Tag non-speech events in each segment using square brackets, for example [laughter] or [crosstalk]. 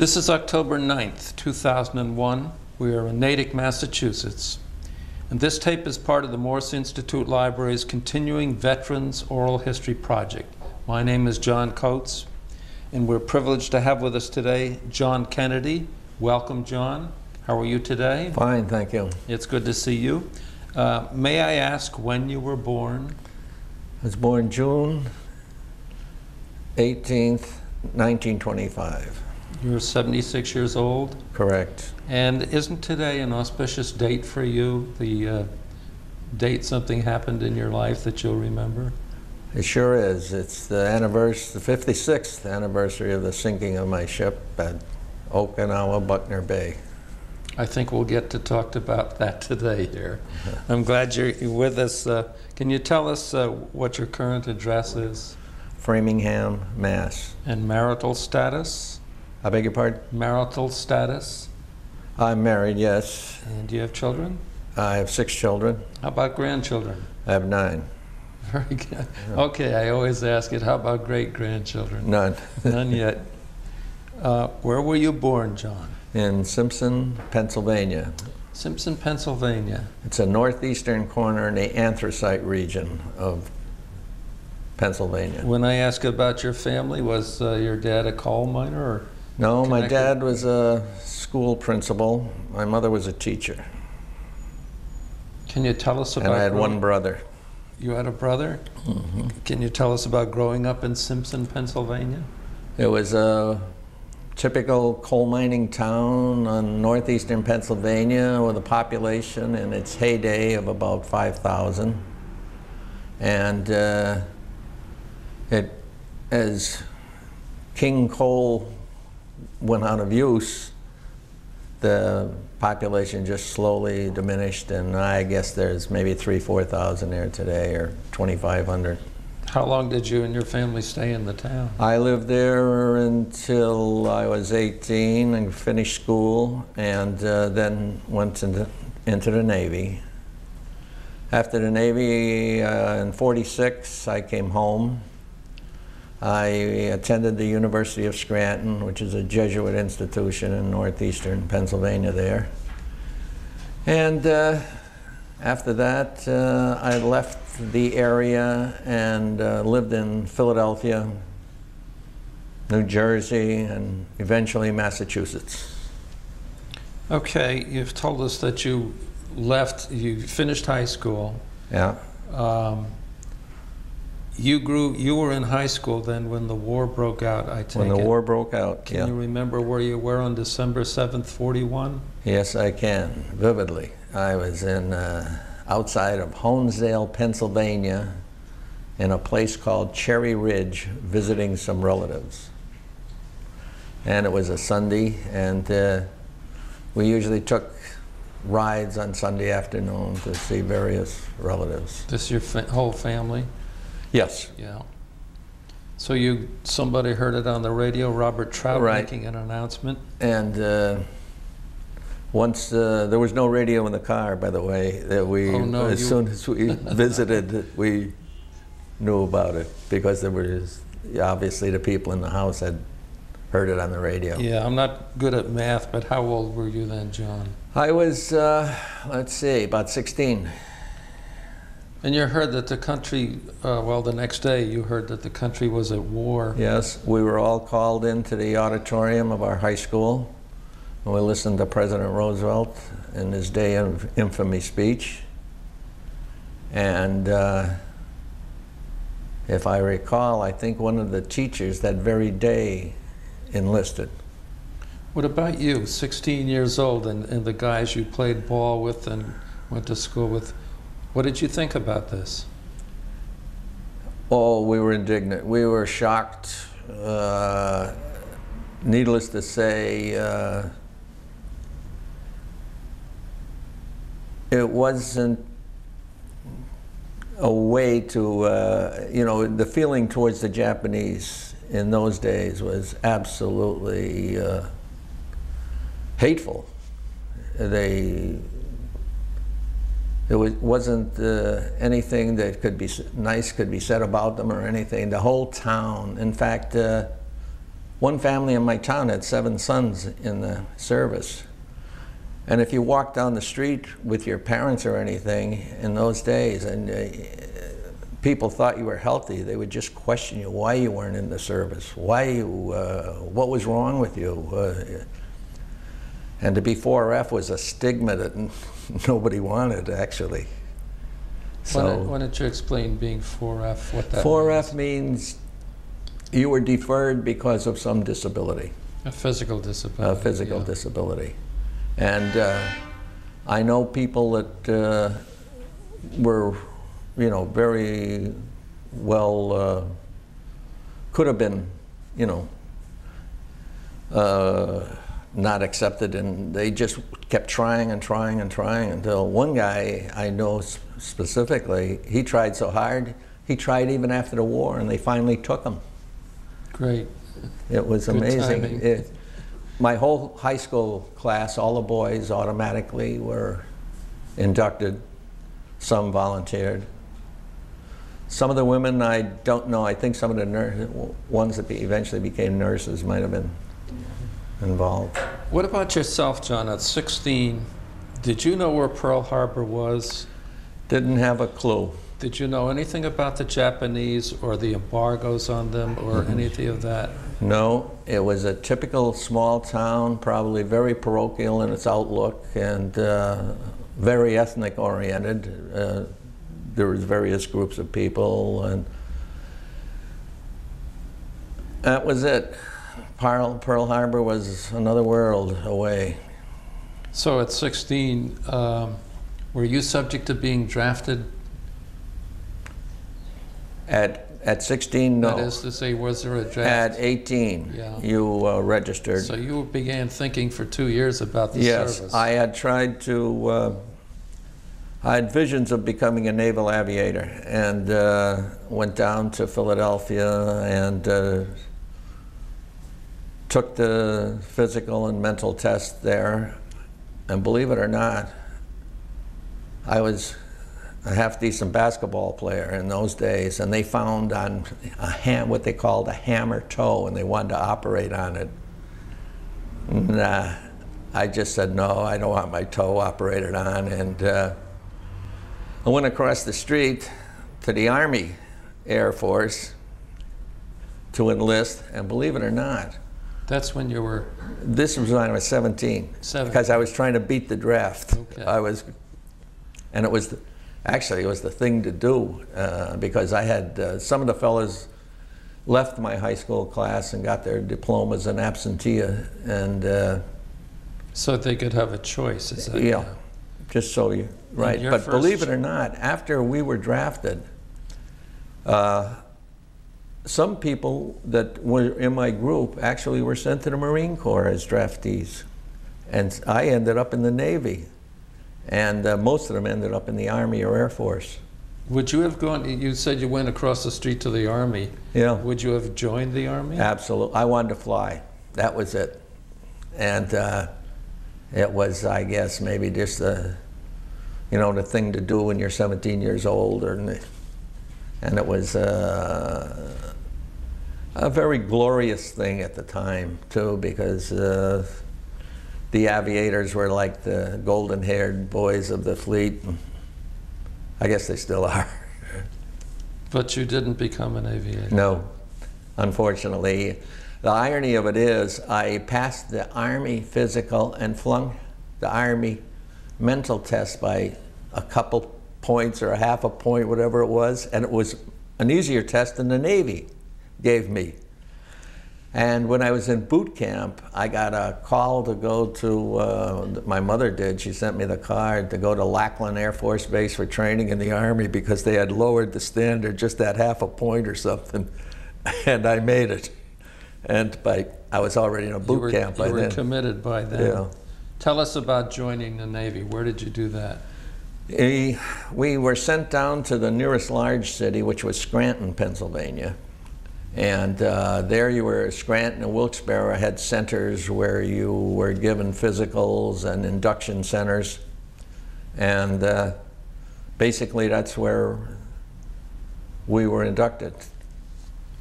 This is October 9th, 2001. We are in Natick, Massachusetts. And this tape is part of the Morse Institute Library's continuing Veterans Oral History Project. My name is John Coates, and we're privileged to have with us today John Kennedy. Welcome, John. How are you today? Fine, thank you. It's good to see you. Uh, may I ask when you were born? I was born June 18th, 1925. You're 76 years old. Correct. And isn't today an auspicious date for you? The uh, date something happened in your life that you'll remember? It sure is. It's the anniversary, the 56th anniversary of the sinking of my ship at Okinawa Buckner Bay. I think we'll get to talk about that today here. [laughs] I'm glad you're with us. Uh, can you tell us uh, what your current address is Framingham, Mass. and marital status? I beg your pardon? Marital status? I'm married, yes. And do you have children? I have six children. How about grandchildren? I have nine. Very good. Okay, I always ask it, how about great grandchildren? None. None yet. [laughs] Uh, where were you born, John? In Simpson, Pennsylvania. Simpson, Pennsylvania. It's a northeastern corner in the anthracite region of Pennsylvania. When I ask about your family, was uh, your dad a coal miner or No, my dad was a school principal. My mother was a teacher. can you tell us about And I had growing- one brother. You had a brother? Can you tell us about growing up in Simpson, Pennsylvania? It was a typical coal mining town on northeastern Pennsylvania with a population in its heyday of about 5,000. And uh, it, as King Coal went out of use, the population just slowly diminished, and I guess there's maybe three, 4,000 there today, or 2,500. How long did you and your family stay in the town? I lived there until I was 18 and finished school, and uh, then went into, into the Navy. After the Navy, uh, in 46, I came home. I attended the University of Scranton, which is a Jesuit institution in northeastern Pennsylvania there. And uh, after that, uh, I left the area and uh, lived in Philadelphia, New Jersey, and eventually Massachusetts. Okay, you've told us that you left, you finished high school. Yeah. Um, you grew, you were in high school then when the war broke out, I take When the it. war broke out, Can yeah. you remember where you were on December 7th, 41? Yes, I can, vividly. I was in uh, outside of Honesdale, Pennsylvania, in a place called Cherry Ridge, visiting some relatives. And it was a Sunday, and uh, we usually took rides on Sunday afternoon to see various relatives. This your fa- whole family? Yes, Yeah. So you, somebody heard it on the radio, Robert Trout Right. making an announcement? and uh, once uh, there was no radio in the car, by the way, that we Oh, no, as you- soon as we [laughs] visited, we knew about it because there was obviously the people in the house had heard it on the radio. Yeah, I'm not good at math, but how old were you then, John? I was, uh, let's see, about 16. And you heard that the country, uh, well, the next day you heard that the country was at war. Yes, we were all called into the auditorium of our high school, and we listened to President Roosevelt in his day of infamy speech. And uh, if I recall, I think one of the teachers that very day enlisted. What about you, 16 years old, and, and the guys you played ball with and went to school with? What did you think about this? Oh, we were indignant. We were shocked. Uh, needless to say, uh, it wasn't a way to, uh, you know, the feeling towards the Japanese in those days was absolutely uh, hateful. They There was, wasn't uh, anything that could be nice could be said about them or anything. The whole town, in fact, uh, one family in my town had seven sons in the service. And if you walked down the street with your parents or anything in those days, and uh, people thought you were healthy, they would just question you why you weren't in the service, why you, uh, what was wrong with you. Uh, and to be 4F was a stigma that [laughs] nobody wanted, actually. Why don't, So why don't you explain being 4F, what that 4F means? means you were deferred because of some disability. A physical disability. a physical yeah. disability. And uh, I know people that uh, were, you know, very well, uh, could have been, you know, uh, not accepted, and they just kept trying and trying and trying until one guy I know specifically, he tried so hard, he tried even after the war, and they finally took him. Great. It was Good amazing. It- my whole high school class, all the boys automatically were inducted. Some volunteered. Some of the women, I don't know. I think some of the ones that be, eventually became nurses might have been involved. What about yourself, John? At 16, did you know where Pearl Harbor was? Didn't have a clue. Did you know anything about the Japanese or the embargoes on them or anything of that? No, it was a typical small town, probably very parochial in its outlook and uh, very ethnic oriented. Uh, there was various groups of people, and that was it. Pearl, Pearl Harbor was another world away. So at 16, um, were you subject to being drafted? At at 16, no. That is to say, was there a draft? At 18, Yeah. you uh, registered. So you began thinking for two years about the Yes, service. I had tried to, uh, I had visions of becoming a naval aviator and uh, went down to Philadelphia and uh, took the physical and mental test there. And believe it or not, I was a half decent basketball player in those days, and they found on a ham, what they called a hammer toe, and they wanted to operate on it. Nah, I just said no. I don't want my toe operated on, and uh, I went across the street to the Army Air Force to enlist, and believe it or not, That's when you were, this was when I was 17, 17. because I was trying to beat the draft. Okay. I was, and it was, the, actually, it was the thing to do uh, because I had uh, some of the fellas left my high school class and got their diplomas in absentia, and uh, so they could have a choice, is that? yeah, just so you right. But believe it or not, after we were drafted. Uh, some people that were in my group actually were sent to the Marine Corps as draftees. And I ended up in the Navy. And uh, most of them ended up in the Army or Air Force. Would you have gone, you said you went across the street to the Army. Yeah, Would you have joined the Army? absolutely. I wanted to fly. That was it. And uh, it was, I guess, maybe just the, you know, the thing to do when you're 17 years old. Or, and it was uh, a very glorious thing at the time, too, because uh, the aviators were like the golden haired boys of the fleet. I guess they still are. But you didn't become an aviator. No, unfortunately. The irony of it is, I passed the Army physical and flung the Army mental test by a couple points or a half a point, whatever it was, and it was an easier test than the Navy gave me. And when I was in boot camp, I got a call to go to, uh, my mother did, she sent me the card to go to Lackland Air Force Base for training in the Army because they had lowered the standard just that half a point or something. [laughs] And I made it. And by, I was already in a You boot were, camp by you were then. committed by then. Yeah. Tell us about joining the Navy. Where did you do that? We were sent down to the nearest large city, which was Scranton, Pennsylvania. And uh, there you were, Scranton and Wilkes-Barre had centers where you were given physicals and induction centers. And uh, basically that's where we were inducted.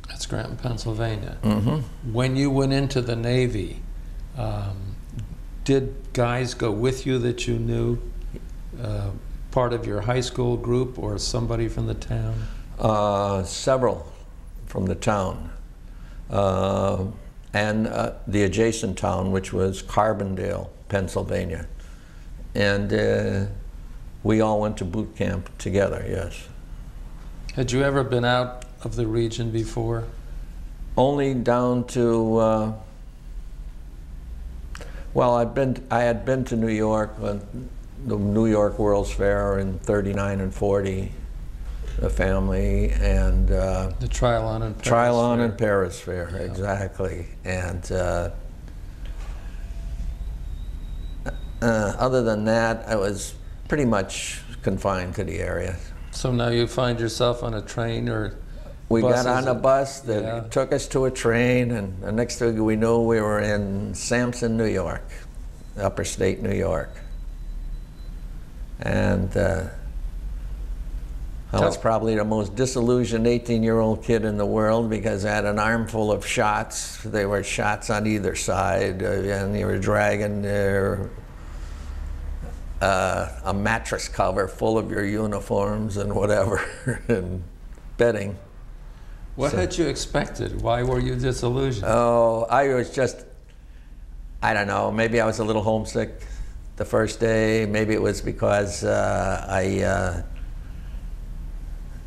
That's Scranton, Pennsylvania. Mm-hmm. When you went into the Navy, um, did guys go with you that you knew, uh, part of your high school group or somebody from the town? Uh, several from the town. Uh, and uh, the adjacent town, which was Carbondale, Pennsylvania. And uh, we all went to boot camp together, yes. Had you ever been out of the region before? Only down to, uh, well, I've been, I had been to New York, uh, the New York World's Fair in 39 and 40, the family, and uh, The Trylon and Paris Trylon Fair. and Perisphere, Yeah. exactly. And uh, uh, other than that, I was pretty much confined to the area. So now you find yourself on a train or We got on a bus that yeah. took us to a train, and the next thing we knew, we were in Sampson, New York, upper state New York. And uh, I was probably the most disillusioned 18 year old kid in the world because I had an armful of shots. There were shots on either side, uh, and you were dragging their, uh, a mattress cover full of your uniforms and whatever, [laughs] and bedding. what So- had you expected? Why were you disillusioned? Oh, I was just, I don't know, maybe I was a little homesick the first day. Maybe it was because uh, I uh,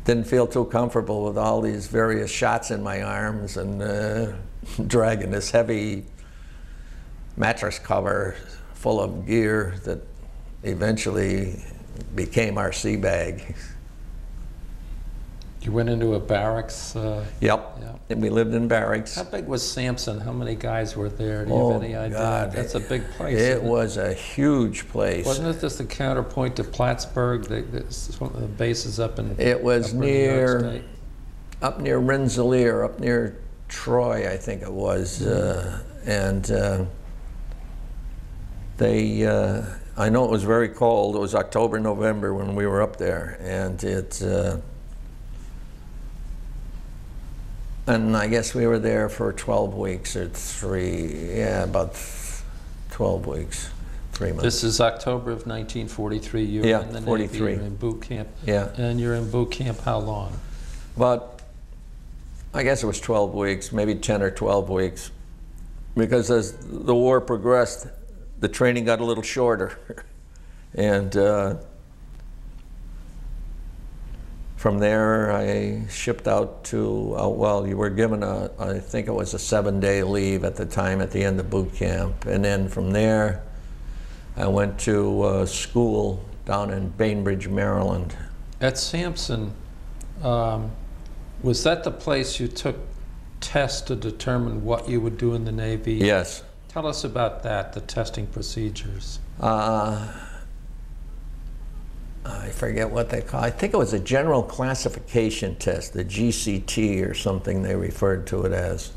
didn't feel too comfortable with all these various shots in my arms and uh, [laughs] dragging this heavy mattress cover full of gear that eventually became our sea bag. You went into a barracks. Uh, Yep. Yeah. And we lived in barracks. how big was Sampson? How many guys were there? Do you Oh, have any idea? God. That's a big place. It was a huge place. Wasn't it just the counterpoint to Plattsburgh? The, the, one of the bases up in. It was upper New York near- up near Rensselaer, up near Troy, I think it was, uh, and uh, they. Uh, I know it was very cold. It was October, November when we were up there, and it. Uh, and I guess we were there for 12 weeks or three, yeah, about 12 weeks, three months. This is October of 1943. You're Yeah, in the Navy. 43. You're in boot camp. yeah. And you're in boot camp how long? But I guess it was 12 weeks, maybe 10 or 12 weeks, because as the war progressed, the training got a little shorter. [laughs] and uh, from there, I shipped out to, uh, well, you were given a, I think it was a seven day leave at the time at the end of boot camp. And then from there, I went to uh, school down in Bainbridge, Maryland. At Sampson, um, was that the place you took tests to determine what you would do in the Navy? Yes. Tell us about that, the testing procedures. Uh, I forget what they call. I think it was a general classification test, the GCT or something they referred to it as.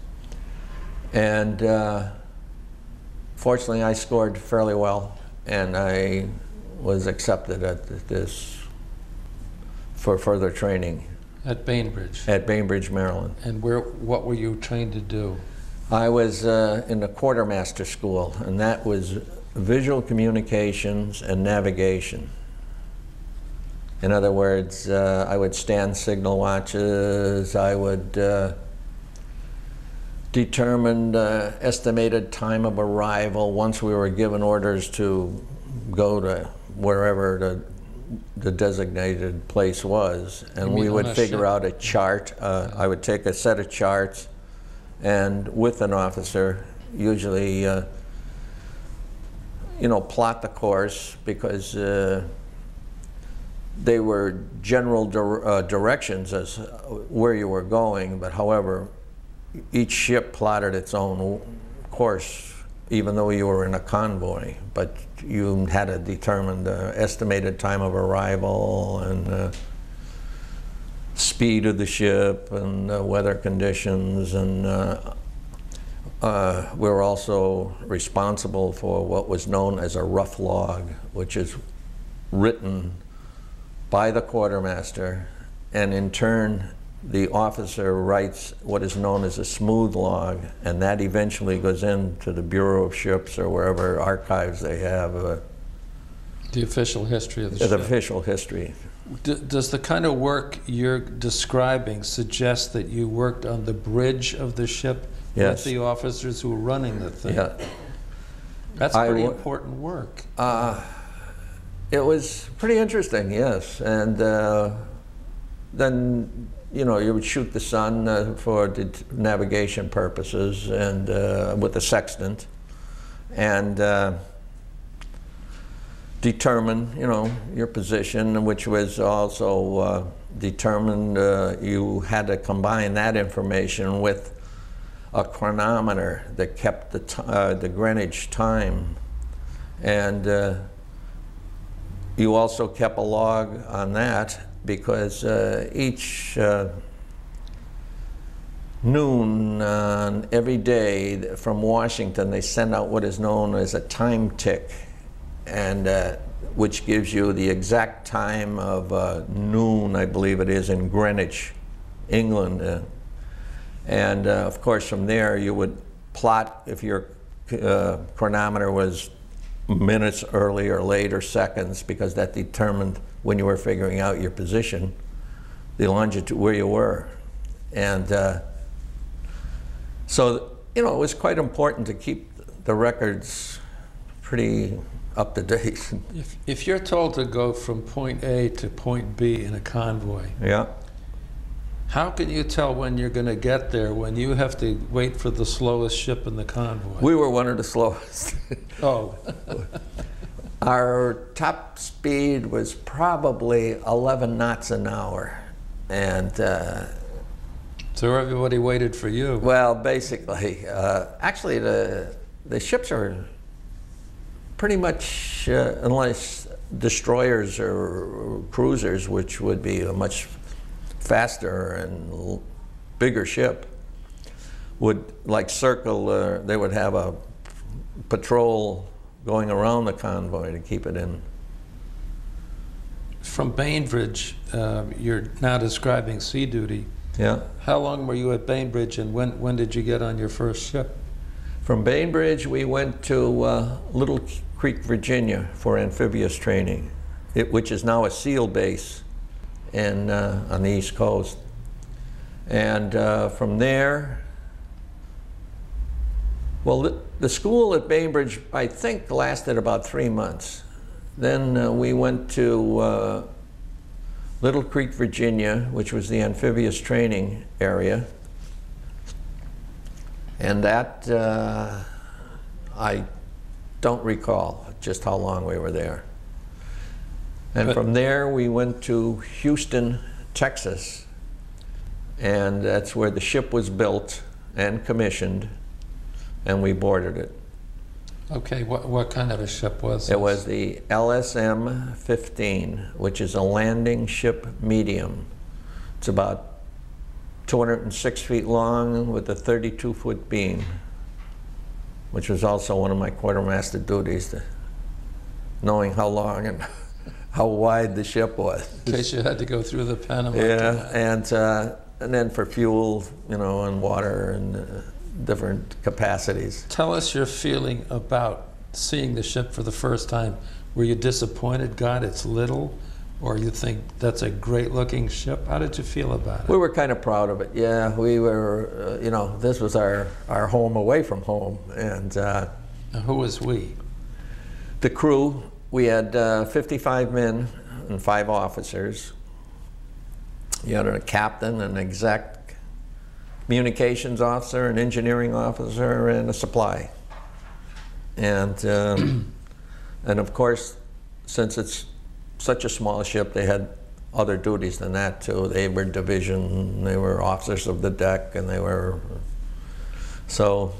And uh, fortunately, I scored fairly well, and I was accepted at this for further training At Bainbridge. at Bainbridge, Maryland. And where, what were you trained to do? I was uh, in the quartermaster school, and that was visual communications and navigation. In other words, uh, I would stand signal watches, I would uh, determine the estimated time of arrival once we were given orders to go to wherever the, the designated place was. And we would figure ship? out a chart. Uh, I would take a set of charts and with an officer, usually, uh, you know, plot the course because uh, they were general uh, directions as uh, where you were going, but however, each ship plotted its own course, even though you were in a convoy. But you had to determine the estimated time of arrival and uh, speed of the ship and uh, weather conditions and uh, uh, we were also responsible for what was known as a rough log, which is written by the quartermaster and in turn the officer writes what is known as a smooth log, and that eventually goes into the Bureau of Ships or wherever archives they have, uh, The official history of the the ship. The official history. D- Does the kind of work you're describing suggest that you worked on the bridge of the ship Yes. with the officers who were running the thing? Yeah. That's pretty important work. Uh, it was pretty interesting, yes. And uh, then, you know, you would shoot the sun uh, for navigation purposes and uh, with a sextant and uh, determine, you know, your position, which was also uh, determined uh, you had to combine that information with a chronometer that kept the, the Greenwich time. And you also kept a log on that because uh, each uh, noon on every day from Washington, they send out what is known as a time tick, and uh, which gives you the exact time of uh, noon, I believe it is, in Greenwich, England. Uh, and uh, of course, from there, you would plot if your chronometer was minutes early or late or seconds, because that determined when you were figuring out your position, the longitude where you were. And uh, so, you know, it was quite important to keep the records pretty up to date. If, if you're told to go from point A to point B in a convoy, yeah. How can you tell when you're going to get there when you have to wait for the slowest ship in the convoy? We were one of the slowest. [laughs] oh, Our top speed was probably 11 knots an hour. And, uh, so everybody waited for you. well, basically, uh, actually, the, the ships are pretty much, uh, unless destroyers or cruisers, which would be a much faster and l- bigger ship, would like circle, uh, they would have a patrol going around the convoy to keep it in. From Bainbridge, um, you're now describing sea duty. Yeah. How long were you at Bainbridge and when, when did you get on your first ship? From Bainbridge, we went to uh, Little Creek, Virginia for amphibious training, it, which is now a SEAL base uh, on the East Coast. And uh, from there, well, the, the school at Bainbridge, I think, lasted about three months. Then uh, we went to uh, Little Creek, Virginia, which was the amphibious training area. And that, uh, I don't recall just how long we were there. And But- from there, we went to Houston, Texas. And that's where the ship was built and commissioned, and we boarded it. Okay, what, what kind of a ship was It It was the LSM 15, which is a landing ship medium. It's about 206 feet long with a 32 foot beam, which was also one of my quartermaster duties, to knowing how long and how wide the ship was. In case you had to go through the Panama Yeah, and, uh, and then for fuel, you know, and water and uh, different capacities. Tell us your feeling about seeing the ship for the first time. Were you disappointed, God, it's little? Or you think that's a great looking ship? How did you feel about it? We were kind of proud of it. Yeah, we were, uh, you know, this was our, our home away from home. And uh, Now, who was we? the crew, we had uh, 55 men and five officers. You had a captain, an exec, communications officer, an engineering officer, and a supply. And, um, [clears throat] and of course, since it's such a small ship, they had other duties than that too. They were division, they were officers of the deck, and they were so.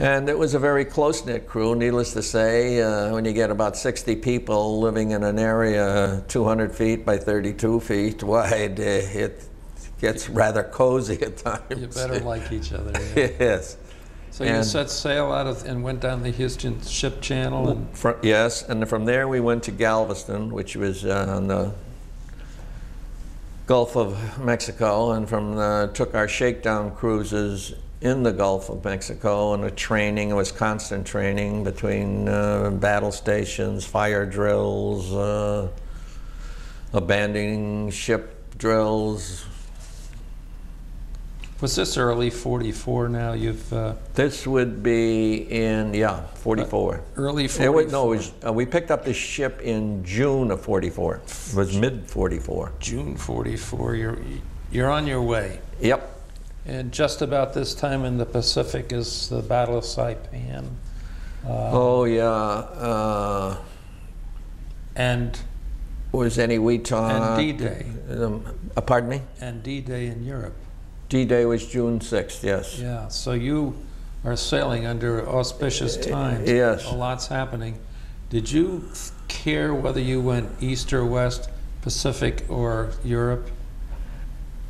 And it was a very close knit crew, needless to say. Uh, when you get about 60 people living in an area 200 feet by 32 feet wide, uh, [laughs] it gets rather cozy at times. You better [laughs] like each other. yeah. yes. So you set sail out of and went down the Houston Ship Channel and Fr- yes, and from there we went to Galveston, which was uh, on the Gulf of Mexico, and from the, took our shakedown cruises in the Gulf of Mexico, and a training it was constant training between uh, battle stations, fire drills, uh, abandoning ship drills. Was this early 44 now? You've, uh, This would be in yeah 44. early It 44? was, no, it was, uh, we picked up the ship in June of 44. It was mid 44. June 44, you're, you're on your way. Yep. And just about this time in the Pacific is the Battle of Saipan. Uh, Oh yeah. Uh, And, was any we talk? and D-Day, Um, uh, pardon me. and D-Day in Europe. D-Day was June 6th. Yes. Yeah, so you are sailing under auspicious times. yes. A lot's happening. Did you care whether you went east or west, Pacific or Europe?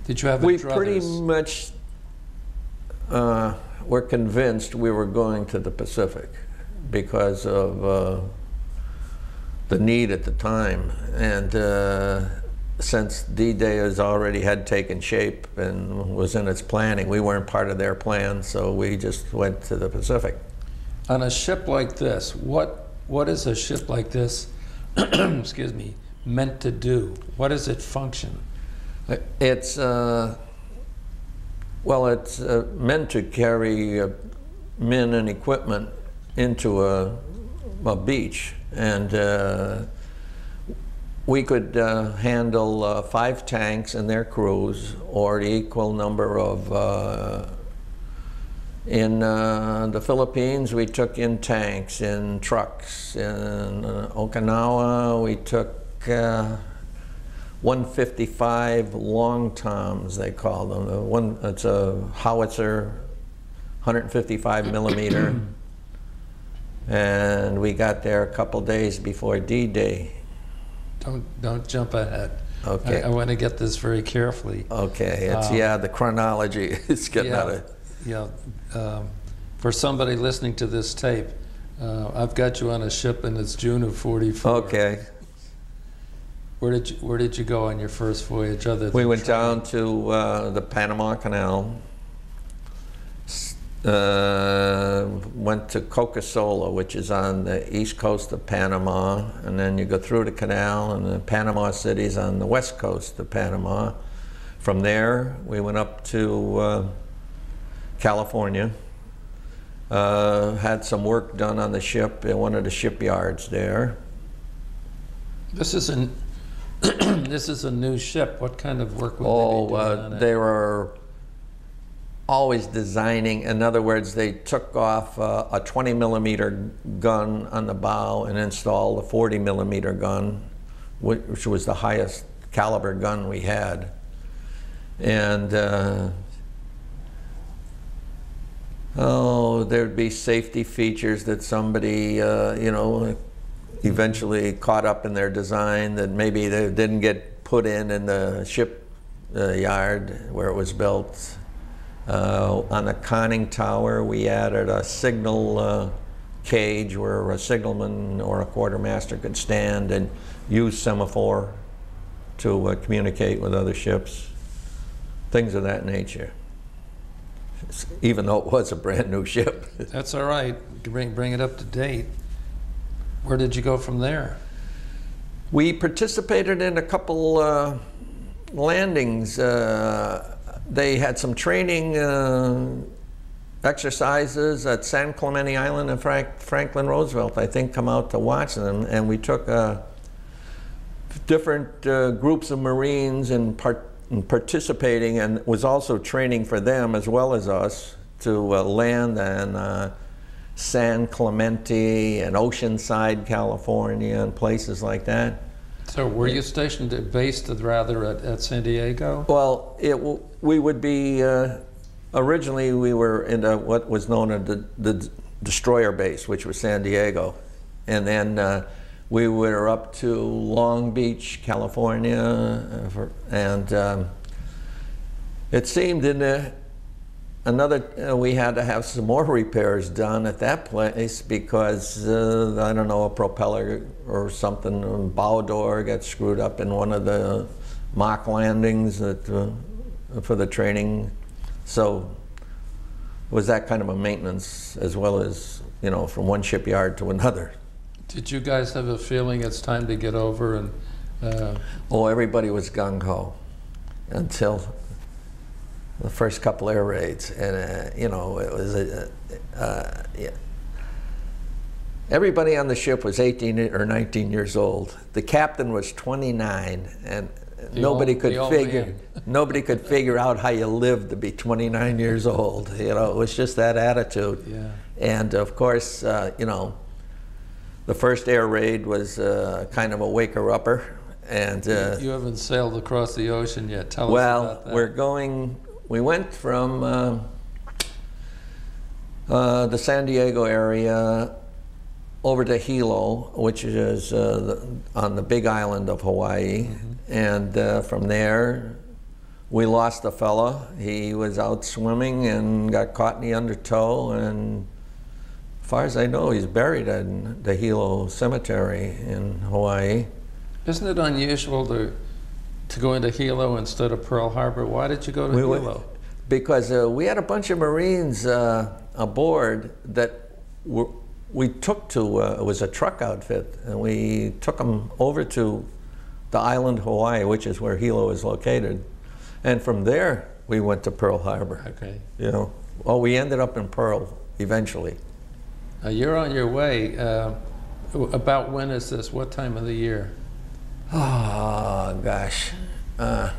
Did you have a We pretty much uh, were convinced we were going to the Pacific because of uh, the need at the time. And uh, since D-Day has already had taken shape and was in its planning, we weren't part of their plan, so we just went to the Pacific. On a ship like this, what, what is a ship like this, [clears throat] excuse me, meant to do? What does it function? It's, uh, well, it's uh, meant to carry uh, men and equipment into a, a beach. And uh, we could uh, handle uh, five tanks and their crews, or the equal number of. Uh, in the Philippines, we took in tanks, in trucks. In Okinawa, we took. Uh, 155 long toms, they call them. The one, it's a howitzer, 155 [coughs] millimeter. and we got there a couple days before D-Day. Don't, don't jump ahead. Okay. I, I want to get this very carefully. Okay, it's, Um, yeah, the chronology [laughs] is getting out of, Yeah, um, for somebody listening to this tape, uh, I've got you on a ship and it's June of 44. okay. Where did you, where did you go on your first voyage other than We went traveling? down to uh, the Panama Canal, uh, went to Coco Solo, which is on the east coast of Panama, and then you go through the canal, and the Panama City's on the west coast of Panama. From there, we went up to uh, California. Uh, had some work done on the ship in one of the shipyards there. This is an [clears throat] this is a new ship. What kind of work would Oh, they be doing uh, on it? they were always designing. In other words, they took off uh, a 20 millimeter gun on the bow and installed a 40 millimeter gun, which was the highest caliber gun we had. And uh, oh, there'd be safety features that somebody, uh, you know, eventually caught up in their design that maybe they didn't get put in in the ship uh, yard where it was built. Uh, on the conning tower, we added a signal uh, cage where a signalman or a quartermaster could stand and use semaphore to uh, communicate with other ships, things of that nature. Even though it was a brand new ship. That's all right. Bring bring it up to date. Where did you go from there? We participated in a couple uh, landings. Uh, they had some training uh, exercises at San Clemente Island and Frank, Franklin Roosevelt, I think, come out to watch them. And we took uh, different uh, groups of Marines and, part, participating and was also training for them as well as us to uh, land and San Clemente and Oceanside, California, and places like that. So were you stationed at, based rather at, at San Diego? Well, it we would be uh, originally we were in a, what was known as the, the destroyer base, which was San Diego, and then uh, we were up to Long Beach, California, uh, for, and um, it seemed in the Another, uh, we had to have some more repairs done at that place because, uh, I don't know, a propeller or something, a bow door got screwed up in one of the mock landings that, uh, for the training. So it was that kind of a maintenance as well as, you know, from one shipyard to another. Did you guys have a feeling it's time to get over and, uh, Oh, everybody was gung ho until the first couple air raids, and uh, you know it was a, uh, yeah. Everybody on the ship was 18 or 19 years old. The captain was 29, and The nobody old- could figure [laughs] nobody could figure out how you lived to be 29 years old. You know, it was just that attitude. yeah. And of course, uh, you know, the first air raid was uh, kind of a waker upper, and. Uh, You haven't sailed across the ocean yet. Tell us well, about that. we're going. We went from um uh, the San Diego area over to Hilo, which is uh, the, on the Big Island of Hawaii, Mm-hmm. and uh, from there we lost a fella. He was out swimming and got caught in the undertow, and as far as I know, he's buried in the Hilo Cemetery in Hawaii. Isn't it unusual to to go into Hilo instead of Pearl Harbor? Why did you go to We went- Hilo? because uh, we had a bunch of Marines uh, aboard that were, we took to, uh, it was a truck outfit, and we took them over to the island Hawaii, which is where Hilo is located. And from there, we went to Pearl Harbor. Okay. You know, well, we ended up in Pearl eventually. You're on your way. Uh, about when is this? What time of the year? Oh, gosh. Uh,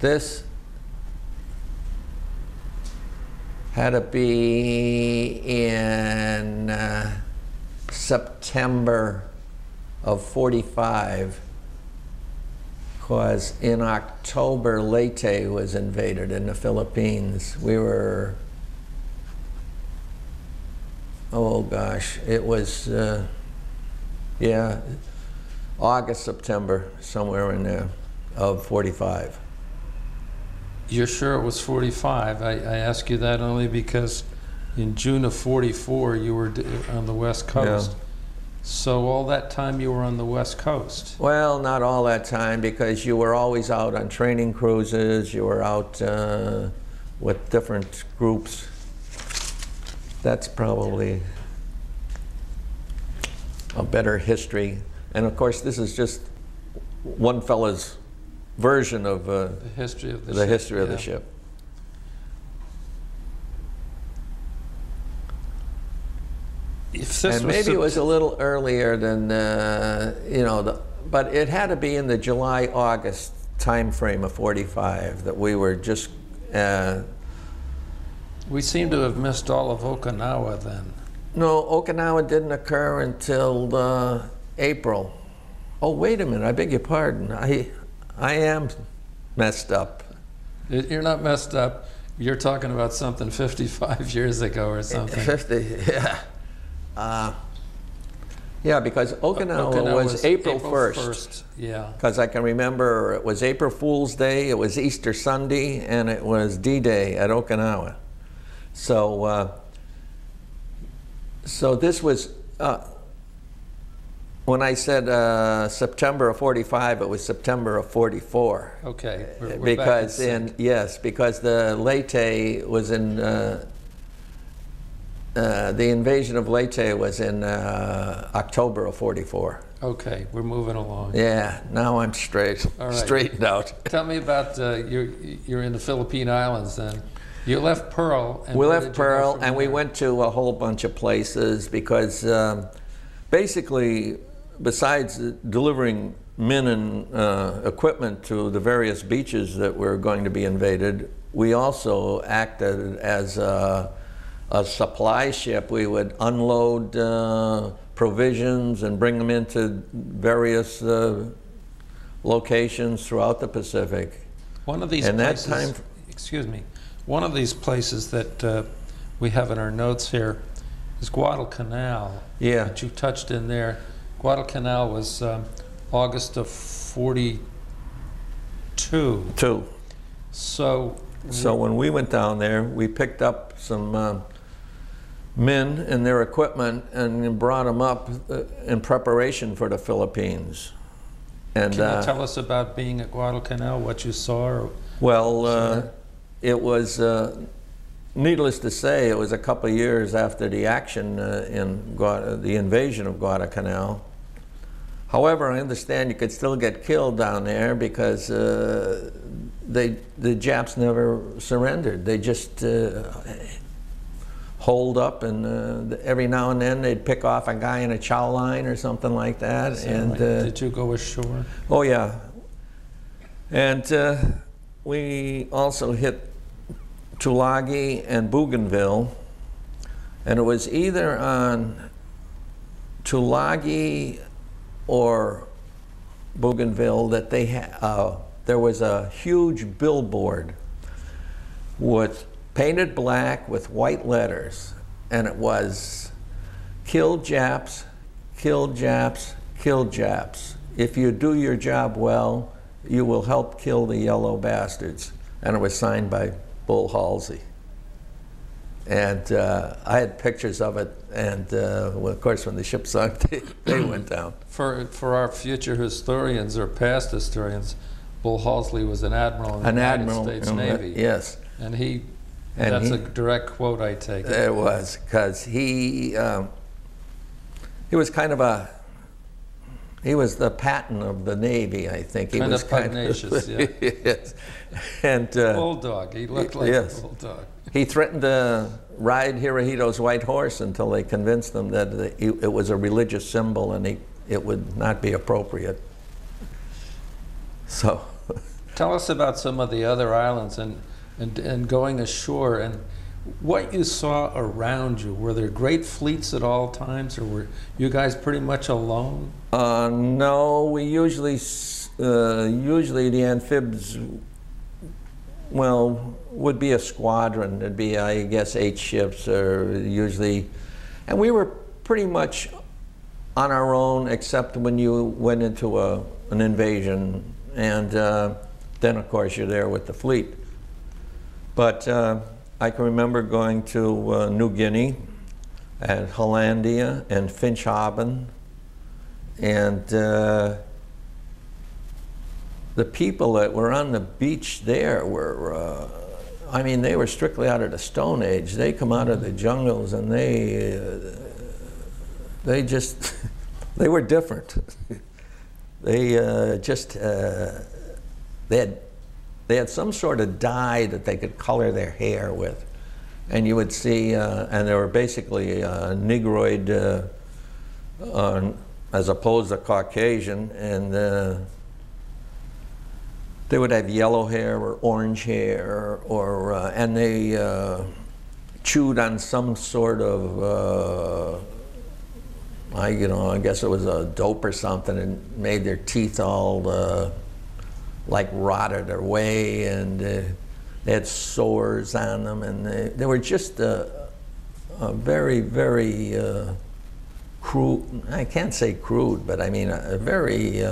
this had to be in uh, September of 45 because in October Leyte was invaded in the Philippines. We were, oh gosh, it was, uh, yeah, August, September, somewhere in there of 45. You're sure it was 45? I, I ask you that only because in June of 44 you were d- on the West Coast. Yeah. So all that time you were on the West Coast. Well, not all that time because you were always out on training cruises, you were out uh, with different groups. That's probably a better history. And of course, this is just one fella's version of uh, The history of the, the ship, history of the ship. And maybe it was a little earlier than uh, you know, the, but it had to be in the July August time frame of 45 that we were just. Uh, we seem to have missed all of Okinawa then. no, Okinawa didn't occur until uh, April. Oh, wait a minute! I beg your pardon. I, I am messed up. You're not messed up. You're talking about something 55 years ago or something. 50, yeah. Uh, yeah, because Okinawa, Okinawa was, April, 1st. 1st. Yeah. Because I can remember it was April Fool's Day, it was Easter Sunday, and it was D-Day at Okinawa. So, uh, so this was uh, when I said uh, September of '45. It was September of '44. Okay. We're, we're because in, in yes, because the Leyte was in. Uh, uh, the invasion of Leyte was in uh, October of '44. Okay, we're moving along. Yeah, now I'm straight, right. straightened out. Tell me about uh, you're you're in the Philippine Islands then. You left Pearl. And we left did you go Pearl and we went to a whole bunch of places because um, basically, besides delivering men and uh, equipment to the various beaches that were going to be invaded, we also acted as a, a supply ship. We would unload uh, provisions and bring them into various uh, locations throughout the Pacific. One of these and that places. time- excuse me. One of these places that uh, we have in our notes here is Guadalcanal. Yeah. That you touched in there. Guadalcanal was um, August of 42. Two. So. So when we went down there, we picked up some uh, men and their equipment and brought them up uh, in preparation for the Philippines. And Can you uh, tell us about being at Guadalcanal, what you saw? Or, Well, uh, it was, uh, needless to say, it was a couple of years after the action uh, in Gua- the invasion of Guadalcanal. However, I understand you could still get killed down there because uh, they, the Japs never surrendered. They just uh, holed up, and uh, every now and then they'd pick off a guy in a chow line or something like that. And uh, did you go ashore? Oh, yeah. And uh, we also hit Tulagi and Bougainville. And it was either on Tulagi or Bougainville that they ha- uh, there was a huge billboard with painted black with white letters, and it was kill Japs, kill Japs, kill Japs. If you do your job well, you will help kill the yellow bastards. And it was signed by Bull Halsey. And uh, I had pictures of it, and uh, well, of course, when the ship sunk, [laughs] they, they went down. For, for our future historians or past historians, Bull Halsey was an admiral in the An United admiral, States uh, Navy. yes, And he, And that's he- a direct quote I take. it. It was because he um, he was kind of a he was the Patton of the Navy, I think. He Kind was of pugnacious, [laughs] yeah. yes, and uh, Bulldog. He looked like Yes. a bulldog. he threatened to ride Hirohito's white horse until they convinced him that it it was a religious symbol and he, it would not be appropriate. So. [laughs] Tell us about some of the other islands and, and, and going ashore and what you saw around you. Were there great fleets at all times, or were you guys pretty much alone? Uh, no, we usually, uh, usually the amphibs, well, would be a squadron. It'd be, I guess, eight ships, or usually, and we were pretty much on our own, except when you went into a, an invasion, and uh, then, of course, you're there with the fleet. But uh, I can remember going to uh, New Guinea, and Hollandia, and Finschhafen, and uh, the people that were on the beach there were, uh, I mean, they were strictly out of the Stone Age. They come out of the jungles and they, uh, they just, [laughs] they were different. [laughs] they uh, just, uh, they had, they had some sort of dye that they could color their hair with. And you would see, uh, and they were basically uh, Negroid, as opposed to Caucasian, and they would have yellow hair or orange hair, or uh, and they uh, chewed on some sort of, uh, I you know, I guess it was a dope or something, and made their teeth all uh, like rotted away, and uh, they had sores on them, and they, they were just a, a very, very uh, crude. I can't say crude, but I mean a, a very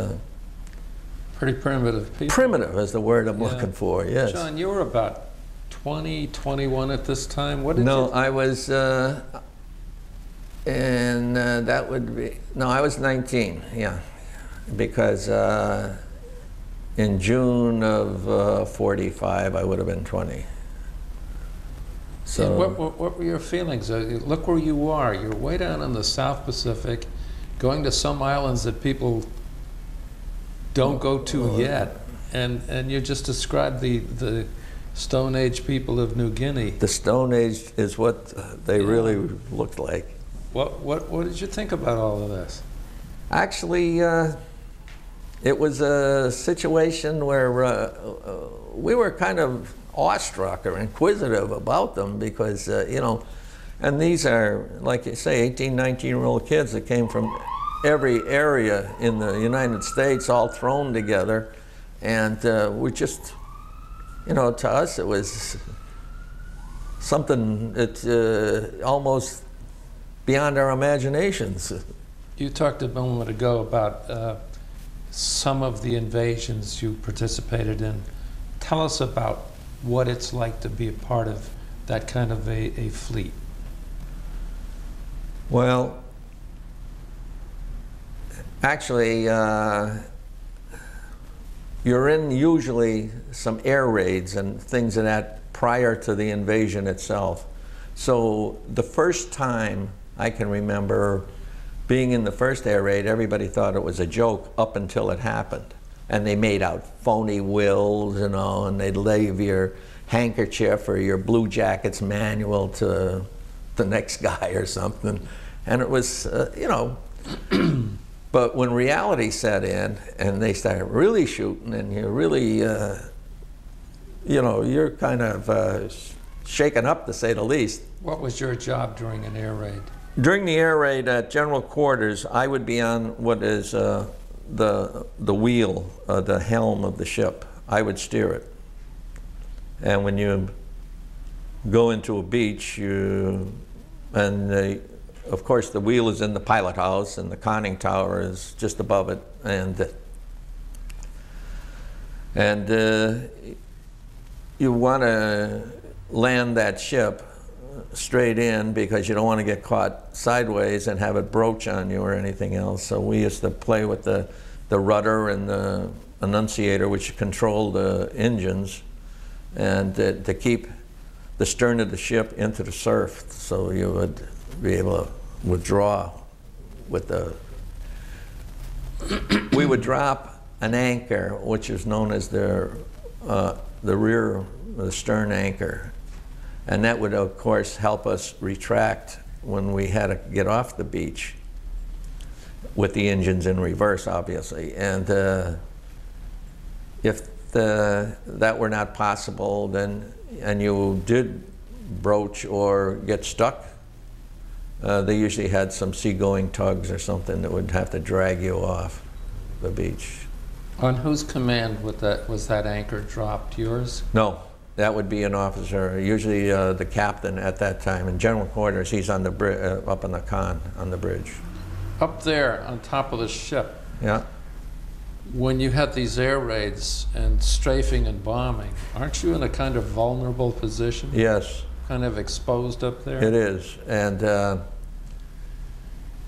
Pretty primitive people. primitive is the word I'm Yeah. looking for. Yes. John, you were about 20, 21 at this time. What did no? I was, uh, and uh, that would be no, I was 19. Yeah, because uh, in June of uh, 45, I would have been 20. So what, what, what were your feelings? Uh, look where you are. You're way down in the South Pacific, going to some islands that people don't go to yet. And, and you just described the, the Stone Age people of New Guinea. the Stone Age is what uh, they Yeah. really looked like. What, what, what did you think about all of this? Actually, uh, it was a situation where uh, uh, we were kind of awestruck or inquisitive about them because, uh, you know, and these are, like you say, 18, 19 year old kids that came from every area in the United States all thrown together. And uh, we just, you know, to us it was something that uh, almost beyond our imaginations. You talked a moment ago about uh, some of the invasions you participated in. Tell us about what it's like to be a part of that kind of a, a fleet. Well, actually, uh, you're in usually some air raids and things of that prior to the invasion itself. So the first time I can remember being in the first air raid, everybody thought it was a joke up until it happened. And they made out phony wills, you know, and they'd leave your handkerchief or your blue jacket's manual to the next [laughs] guy or something. And it was, uh, you know, but when reality set in and they started really shooting and you really, uh, you know, you're kind of uh, shaken up to say the least. What was your job during an air raid? During the air raid at general quarters, I would be on what is uh, the, the wheel, uh, the helm of the ship. I would steer it. And when you go into a beach, you, and of course the wheel is in the pilot house and the conning tower is just above it. And, and uh, you want to land that ship straight in because you don't want to get caught sideways and have it broach on you or anything else. So we used to play with the, the rudder and the annunciator, which controlled the engines, and to, to keep the stern of the ship into the surf so you would be able to withdraw with the. we would drop an anchor, which is known as the, uh, the rear, the stern anchor, and that would, of course, help us retract when we had to get off the beach with the engines in reverse, obviously. And uh, if the, that were not possible, then, and you did broach or get stuck, uh, they usually had some seagoing tugs or something that would have to drag you off the beach. On whose command was that, was that anchor dropped? Yours? No, that would be an officer, usually uh, the captain at that time. In general quarters, he's on the bri- uh, up on the con on the bridge. Up there on top of the ship, Yeah. when you had these air raids and strafing and bombing, aren't you in a kind of vulnerable position? Yes, Kind of exposed up there? it is, and uh,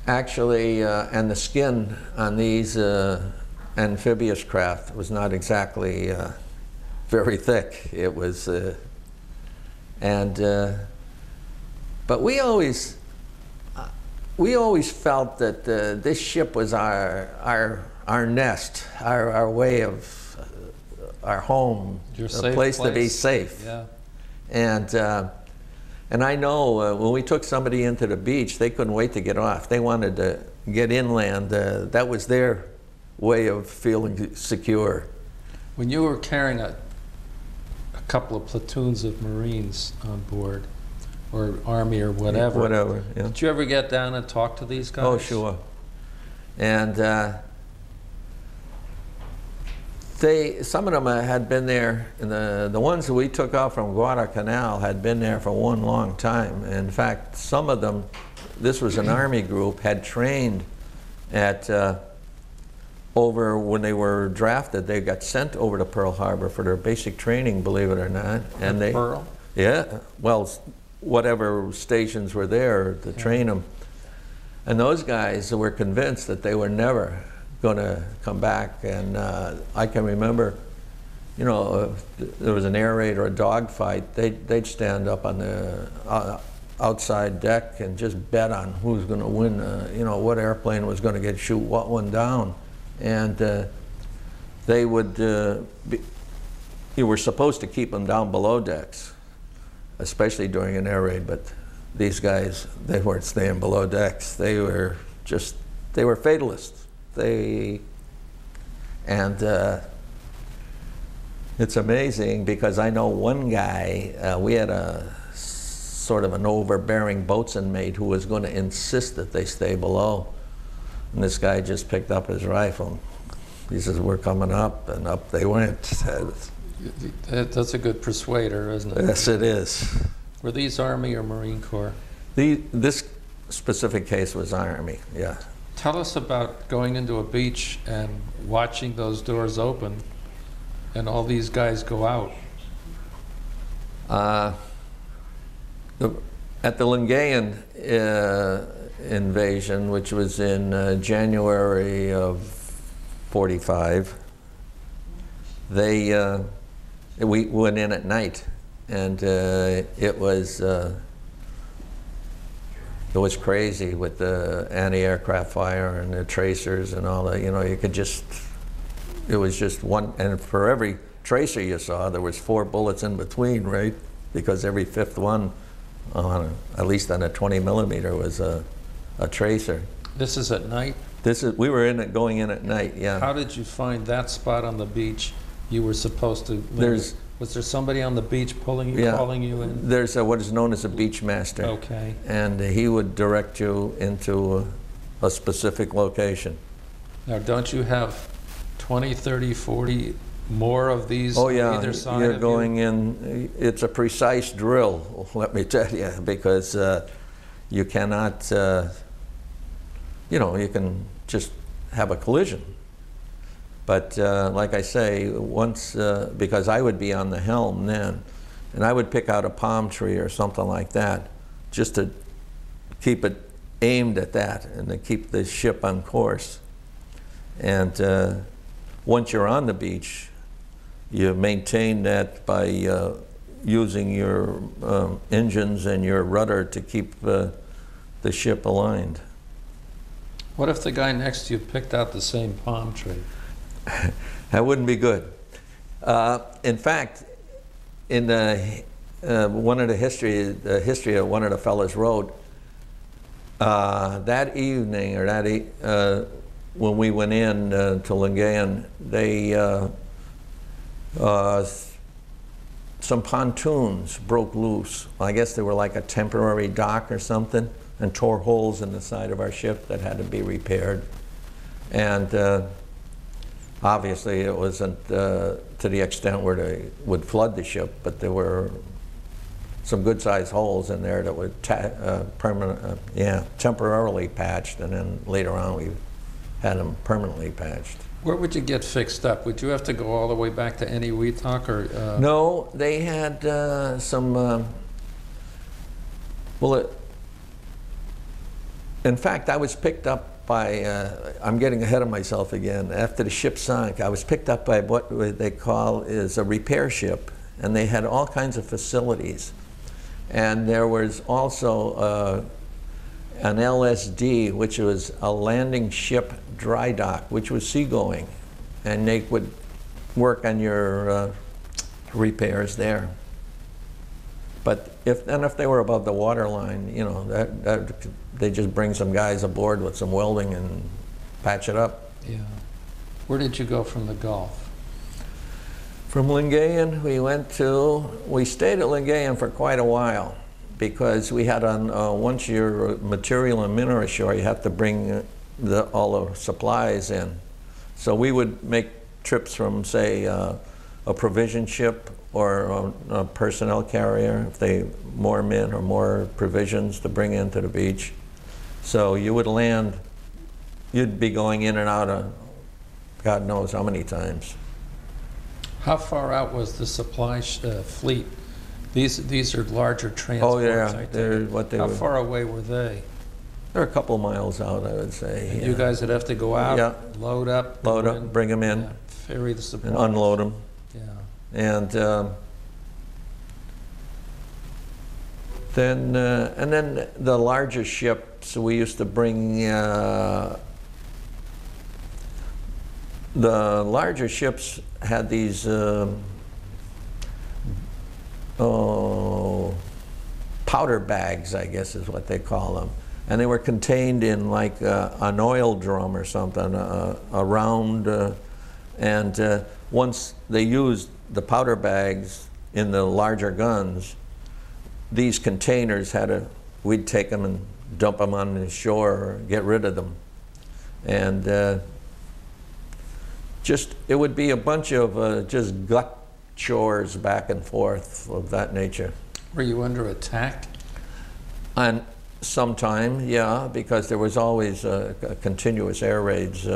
actually, uh, and the skin on these uh, amphibious craft was not exactly uh, very thick. It was, uh, and uh, but we always we always felt that uh, this ship was our our our nest, our our way of uh, our home, Your a safe place, to be safe. Yeah. And uh, and I know uh, when we took somebody into the beach, they couldn't wait to get off. They wanted to get inland. Uh, that was their way of feeling secure. When you were carrying a, a couple of platoons of Marines on board, or Army or whatever, Whatever. Yeah. did you ever get down and talk to these guys? Oh, sure. And uh, they, some of them uh, had been there, and the, the ones that we took off from Guadalcanal had been there for one long time. In fact, some of them, this was an army group, had trained at, uh, over when they were drafted, they got sent over to Pearl Harbor for their basic training, believe it or not. And they, Pearl? yeah, well, whatever stations were there to train them. And those guys were convinced that they were never going to come back. And uh, I can remember, you know, there was an air raid or a dogfight, they'd, they'd stand up on the uh, outside deck and just bet on who's going to win, uh, you know, what airplane was going to get shoot what one down. And uh, they would, uh, be, you were supposed to keep them down below decks especially during an air raid, but these guys, they weren't staying below decks. They were just, they were fatalists. They, and uh, it's amazing because I know one guy, uh, we had a sort of an overbearing boatswain mate who was going to insist that they stay below. And this guy just picked up his rifle. He says, We're coming up, and up they went. [laughs] That's a good persuader, isn't it? yes, it is. Were these Army or Marine Corps? The, this specific case was Army, yeah. Tell us about going into a beach and watching those doors open and all these guys go out. Uh, the, at the Lingayen uh, invasion, which was in uh, January of 45, they, uh, we went in at night, and uh, it was, uh, it was crazy with the anti-aircraft fire and the tracers and all that. You know, you could just, it was just one, and for every tracer you saw, there was four bullets in between, right? Because every fifth one, on a, at least on a 20 millimeter, was a, a tracer. This is at night? This is, we were in it, going in at night, yeah. How did you find that spot on the beach you were supposed to? There's- Was there somebody on the beach pulling you, Yeah. calling you in? There's a, what is known as a beach master. Okay. And he would direct you into a, a specific location. Now, don't you have 20, 30, 40 more of these Oh, on yeah, either side you're of going in, it's a precise drill, [laughs] let me tell you, because uh, you cannot, uh, you know, you can just have a collision. But uh, like I say, once, uh, because I would be on the helm then, and I would pick out a palm tree or something like that, just to keep it aimed at that and to keep the ship on course. And uh, once you're on the beach, you maintain that by uh, using your um, engines and your rudder to keep uh, the ship aligned. What if the guy next to you picked out the same palm tree? [laughs] That wouldn't be good. Uh, in fact, in the, uh, one of the history, the history of one of the fellows wrote, uh, that evening or that e- uh, when we went in uh, to Lingayen, they uh, some pontoons broke loose. I guess they were like a temporary dock or something, and tore holes in the side of our ship that had to be repaired. And obviously, it wasn't uh, to the extent where they would flood the ship, but there were some good-sized holes in there that were ta- uh, permanent, uh, yeah, temporarily patched, and then later on we had them permanently patched. Where would you get fixed up? Would you have to go all the way back to Eniwetok or? uh, No, they had uh, some. um well, it, in fact, I was picked up by. Uh, I'm getting ahead of myself again. After the ship sunk, I was picked up by what they call is a repair ship, and they had all kinds of facilities, and there was also. Uh, an LSD, which was a landing ship dry dock, which was seagoing, and they would work on your uh, repairs there. But if and if they were above the water line, you know, that, that they just bring some guys aboard with some welding and patch it up. Yeah. Where did you go from the Gulf? From Lingayen, we went to, we stayed at Lingayen for quite a while because we had on, uh, once your material and mineral ashore, you have to bring uh, the, all the supplies in. So we would make trips from, say, uh, a provision ship or a, a personnel carrier, if they, more men or more provisions to bring into the beach. So you would land, you'd be going in and out of God knows how many times. How far out was the supply sh- uh, fleet? These, these are larger transports, Oh, yeah, they're what they How were. far away were they? They're a couple miles out, I would say. Yeah. You guys would have to go out, Yeah. load up? Load up, in, bring them in, yeah, Ferry the supplies? and unload them. And um, then, uh, and then the larger ships, we used to bring, uh, the larger ships had these, um, oh, powder bags, I guess is what they call them. And they were contained in like uh, an oil drum or something, uh, a round, uh, and uh, once they used the powder bags in the larger guns, these containers had to, we'd take them and dump them on the shore or get rid of them. And uh, just, it would be a bunch of uh, just gut chores back and forth of that nature. Were you under attack? And sometime, yeah, because there was always uh, continuous air raids.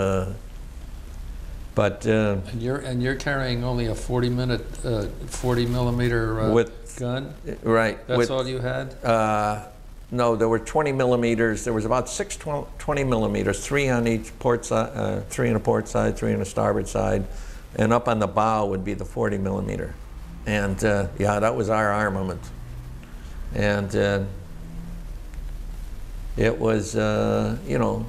Uh, but uh, And you're, and you're carrying only a 40 minute, uh, 40 millimeter uh, With- gun? right, That's with- all you had? Uh, no, there were 20 millimeters. There was about six 12 20 millimeters, three on each port side, uh, three on the port side, three on the starboard side, and up on the bow would be the 40 millimeter. And uh, yeah, that was our armament. And uh, it was, uh, you know,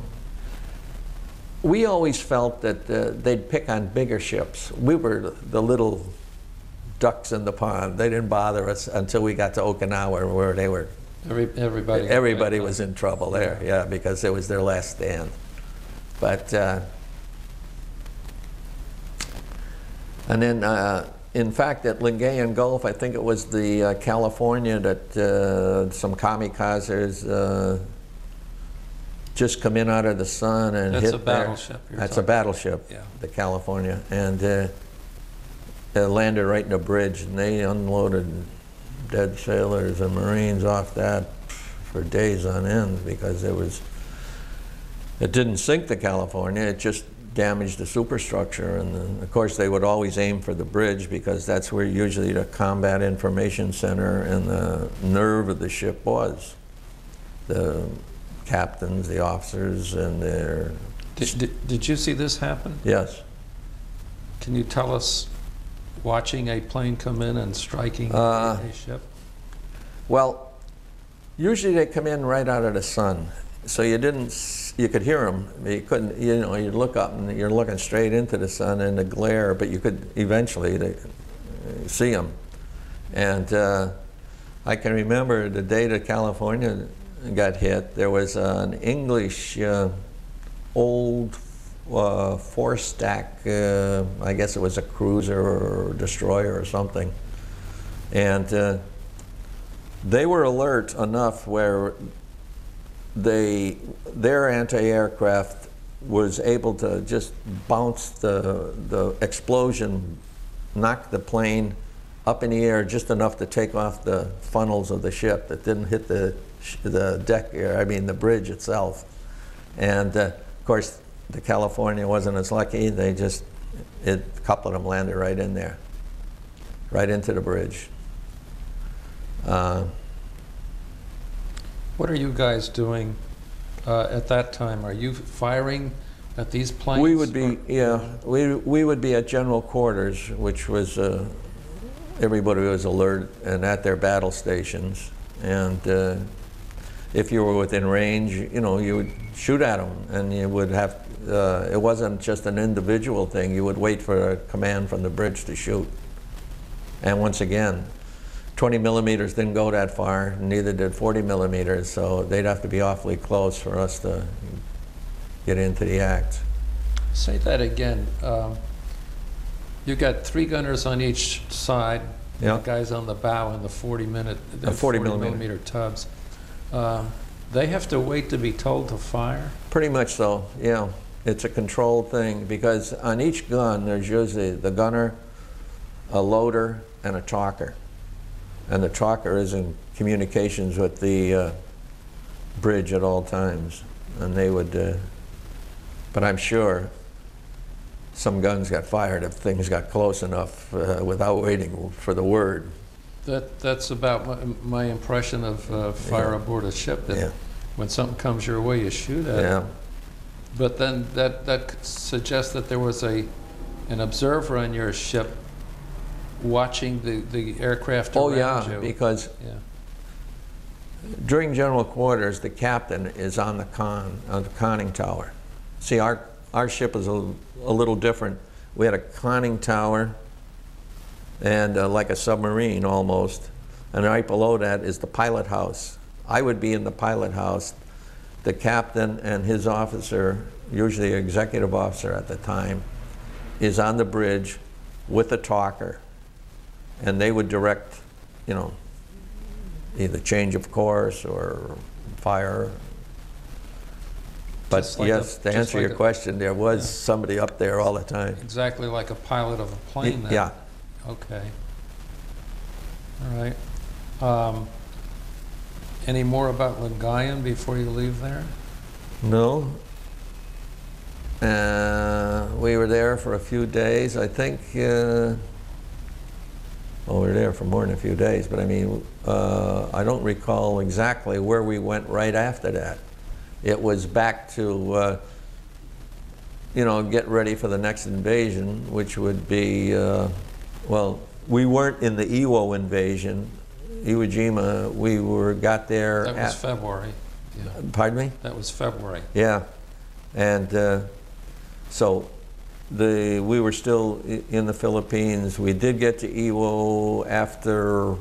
we always felt that uh, they'd pick on bigger ships. We were the little ducks in the pond. They didn't bother us until we got to Okinawa, where they were. Every, everybody. Everybody was in trouble there, yeah, because it was their last stand. But, uh, and then, uh, in fact, at Lingayen Gulf, I think it was the uh, California that uh, some kamikazes uh, just come in out of the sun and That's hit a battleship That's a battleship, Yeah. the California, and uh, it landed right in the bridge, and they unloaded dead sailors and Marines off that for days on end because it was. It didn't sink the California; it just damaged the superstructure, and then, of course they would always aim for the bridge because that's where usually the combat information center and the nerve of the ship was. The captains, the officers, and their Did, did, did you see this happen? yes. Can you tell us, watching a plane come in and striking Uh, a ship? Well, usually they come in right out of the sun, so you didn't. You could hear them. You couldn't. You know, you'd look up and you're looking straight into the sun and the glare, but you could eventually they, see them. And uh, I can remember the day that California got hit. There was an English uh, old uh, four stack. Uh, I guess it was a cruiser or destroyer or something, and. Uh, they were alert enough where they their anti-aircraft was able to just bounce the the explosion knock the plane up in the air just enough to take off the funnels of the ship that didn't hit the the deck air I mean the bridge itself and uh, of course the California wasn't as lucky they just it a couple of them landed right in there right into the bridge uh, What are you guys doing uh, at that time? Are you firing at these planes? We would be, yeah, we, we would be at general quarters, which was, uh, everybody was alert and at their battle stations. And uh, if you were within range, you know, you would shoot at them and you would have, uh, it wasn't just an individual thing, you would wait for a command from the bridge to shoot. And once again, 20 millimeters didn't go that far, neither did 40 millimeters, so they'd have to be awfully close for us to get into the act. Say that again. Um, You got three gunners on each side. Yeah. The guys on the bow and the 40 minute, the The 40 40 millimeter. millimeter tubs. Um, They have to wait to be told to fire? Pretty much so, yeah. It's a controlled thing because on each gun, there's usually the gunner, a loader, and a talker. And the talker is in communications with the uh, bridge at all times. And they would, uh, but I'm sure some guns got fired if things got close enough uh, without waiting for the word. That, that's about my, my impression of uh, fire Yeah. aboard a ship, Yeah. that when something comes your way, you shoot at it. Yeah. But then that, that suggests that there was a, an observer on your ship watching the, the aircraft Oh, yeah, you. because Yeah. During general quarters, the captain is on the con, on the conning tower. See, our, our ship is a, a little different. We had a conning tower and uh, like a submarine almost. And right below that is the pilot house. I would be in the pilot house. The captain and his officer, usually executive officer at the time, is on the bridge with a talker. And they would direct, you know, either change of course or fire. But like yes, a- to answer like your a- question, there was Yeah. somebody up there all the time. Exactly like a pilot of a plane then? Yeah, Okay. All right. Um, Any more about Lingayen before you leave there? no. Uh, we were there for a few days, I think, uh, well, we were there for more than a few days, but I mean, uh, I don't recall exactly where we went right after that. It was back to uh, you know, get ready for the next invasion, which would be, uh, well, we weren't in the Iwo invasion. Iwo Jima, we were, got there That was at, February. Yeah, pardon me? that was February. Yeah, and uh, so the, we were still in the Philippines. We did get to Iwo after,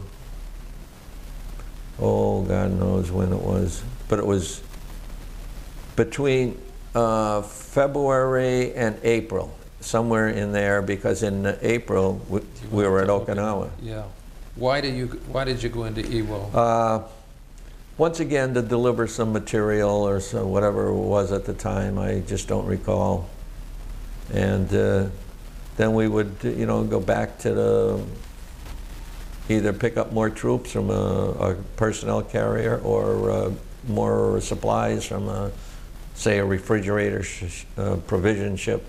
oh, God knows when it was, but it was between uh, February and April, somewhere in there, because in April, we we were at Okinawa. Yeah. Why did you, why did you go into Iwo? Uh, Once again, to deliver some material or so, whatever it was at the time, I just don't recall. And uh, then we would, you know, go back to the, either pick up more troops from a, a personnel carrier or uh, more supplies from a, say, a refrigerator sh- uh, provision ship.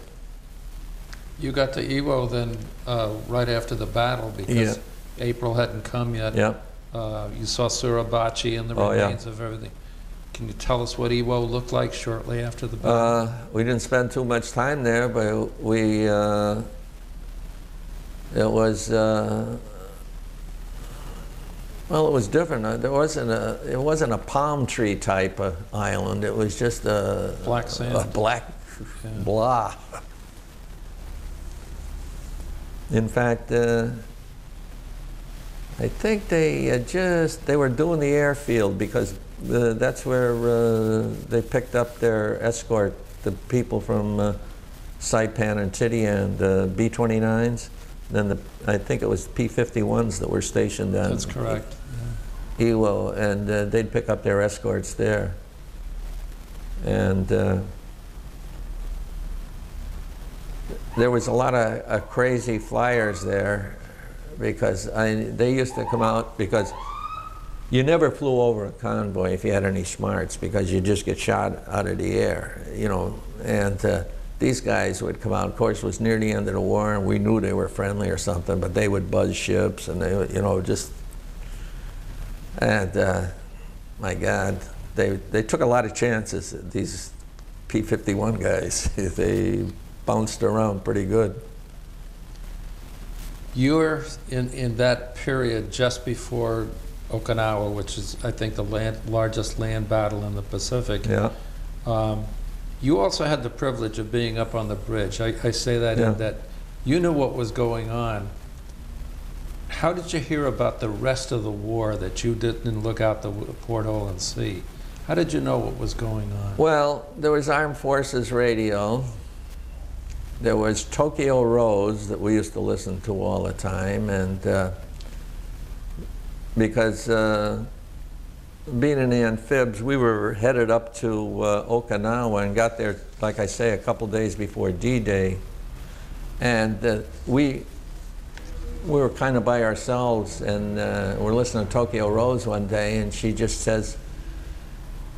You got to Iwo then, uh, right after the battle because Yeah. April hadn't come yet. Yep. Uh, You saw Suribachi and the Oh, yeah. remains of everything. Can you tell us what Iwo looked like shortly after the battle? Uh, we didn't spend too much time there, but we, uh, it was, uh, well, it was different. Uh, There wasn't a, it wasn't a palm tree type of island. It was just a. Black sand. A black Yeah. blah. In fact, uh, I think they uh, just, they were doing the airfield because uh, that's where uh, they picked up their escort, the people from uh, Saipan and Tinian, the B-29s. Then the, I think it was P-51s that were stationed on That's correct. Iwo, and uh, they'd pick up their escorts there. And uh, there was a lot of uh, crazy flyers there because I, they used to come out because you never flew over a convoy if you had any smarts because you just get shot out of the air, you know. And uh, these guys would come out. Of course, it was near the end of the war, and we knew they were friendly or something. But they would buzz ships, and they, would, you know, just and uh, my God, they they took a lot of chances. These P-51 guys, [laughs] they bounced around pretty good. You were in, in that period just before Okinawa, which is, I think, the land, largest land battle in the Pacific. Yeah. Um, You also had the privilege of being up on the bridge. I, I say that Yeah. in that you knew what was going on. How did you hear about the rest of the war that you didn't look out the porthole and see? How did you know what was going on? Well, there was Armed Forces Radio. There was Tokyo Rose that we used to listen to all the time, and uh, because uh, being in the amphibs, we were headed up to uh, Okinawa and got there, like I say, a couple days before D-Day, and uh, we we were kind of by ourselves, and uh, we're listening to Tokyo Rose one day, and she just says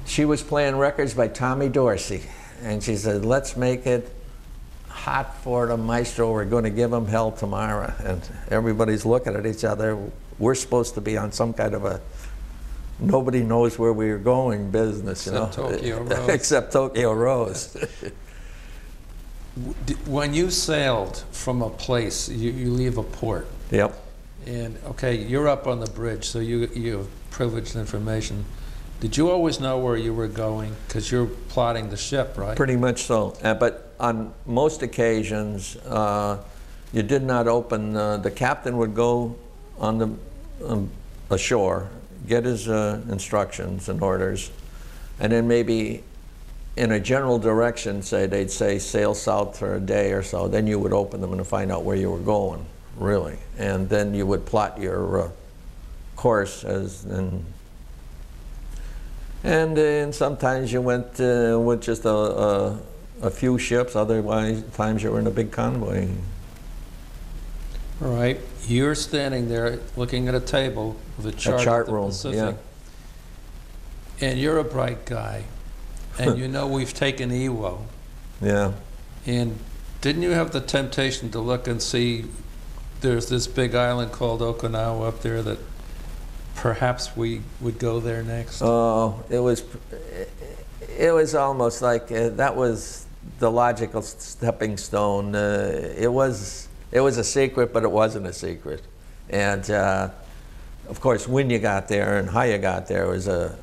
she was playing records by Tommy Dorsey, and she said, "Let's make it hot for the maestro. We're going to give him hell tomorrow." And everybody's looking at each other. We're supposed to be on some kind of a nobody knows where we're going business, you Except know, Tokyo [laughs] Rose. except Tokyo Rose. [laughs] [laughs] When you sailed from a place, you, you leave a port, yep. and okay, you're up on the bridge, so you you have privileged information. Did you always know where you were going? Because you're plotting the ship, right? Pretty much so. Uh, but on most occasions, uh, you did not open, uh, the captain would go on the um, ashore, get his uh, instructions and orders, and then maybe in a general direction, say they'd say sail south for a day or so, then you would open them and find out where you were going, really. And then you would plot your uh, course as, and and then sometimes you went uh, with just a, a, a few ships, otherwise times you were in a big convoy. All right, you're standing there looking at a table with a chart, of chart the room, Pacific, and you're a bright guy, and [laughs] you know we've taken Iwo, Yeah. and didn't you have the temptation to look and see there's this big island called Okinawa up there that perhaps we would go there next? Oh, it was, it was almost like uh, that was the logical stepping stone. Uh, it was it was a secret, but it wasn't a secret. And uh, of course, when you got there and how you got there was a,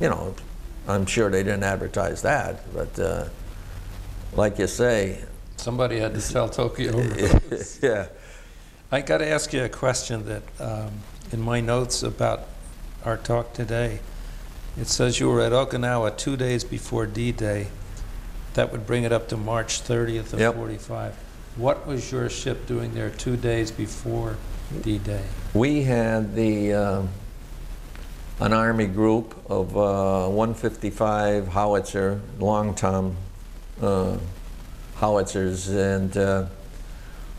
you know, I'm sure they didn't advertise that, but uh, like you say, Somebody had to sell Tokyo. [laughs] Yeah. I got to ask you a question that, um, in my notes about our talk today, it says you were at Okinawa two days before D-Day. That would bring it up to March 30th of Yep. 45. What was your ship doing there two days before D-Day? We had the um, an army group of uh, 155 howitzer, long tom uh, howitzers, and uh,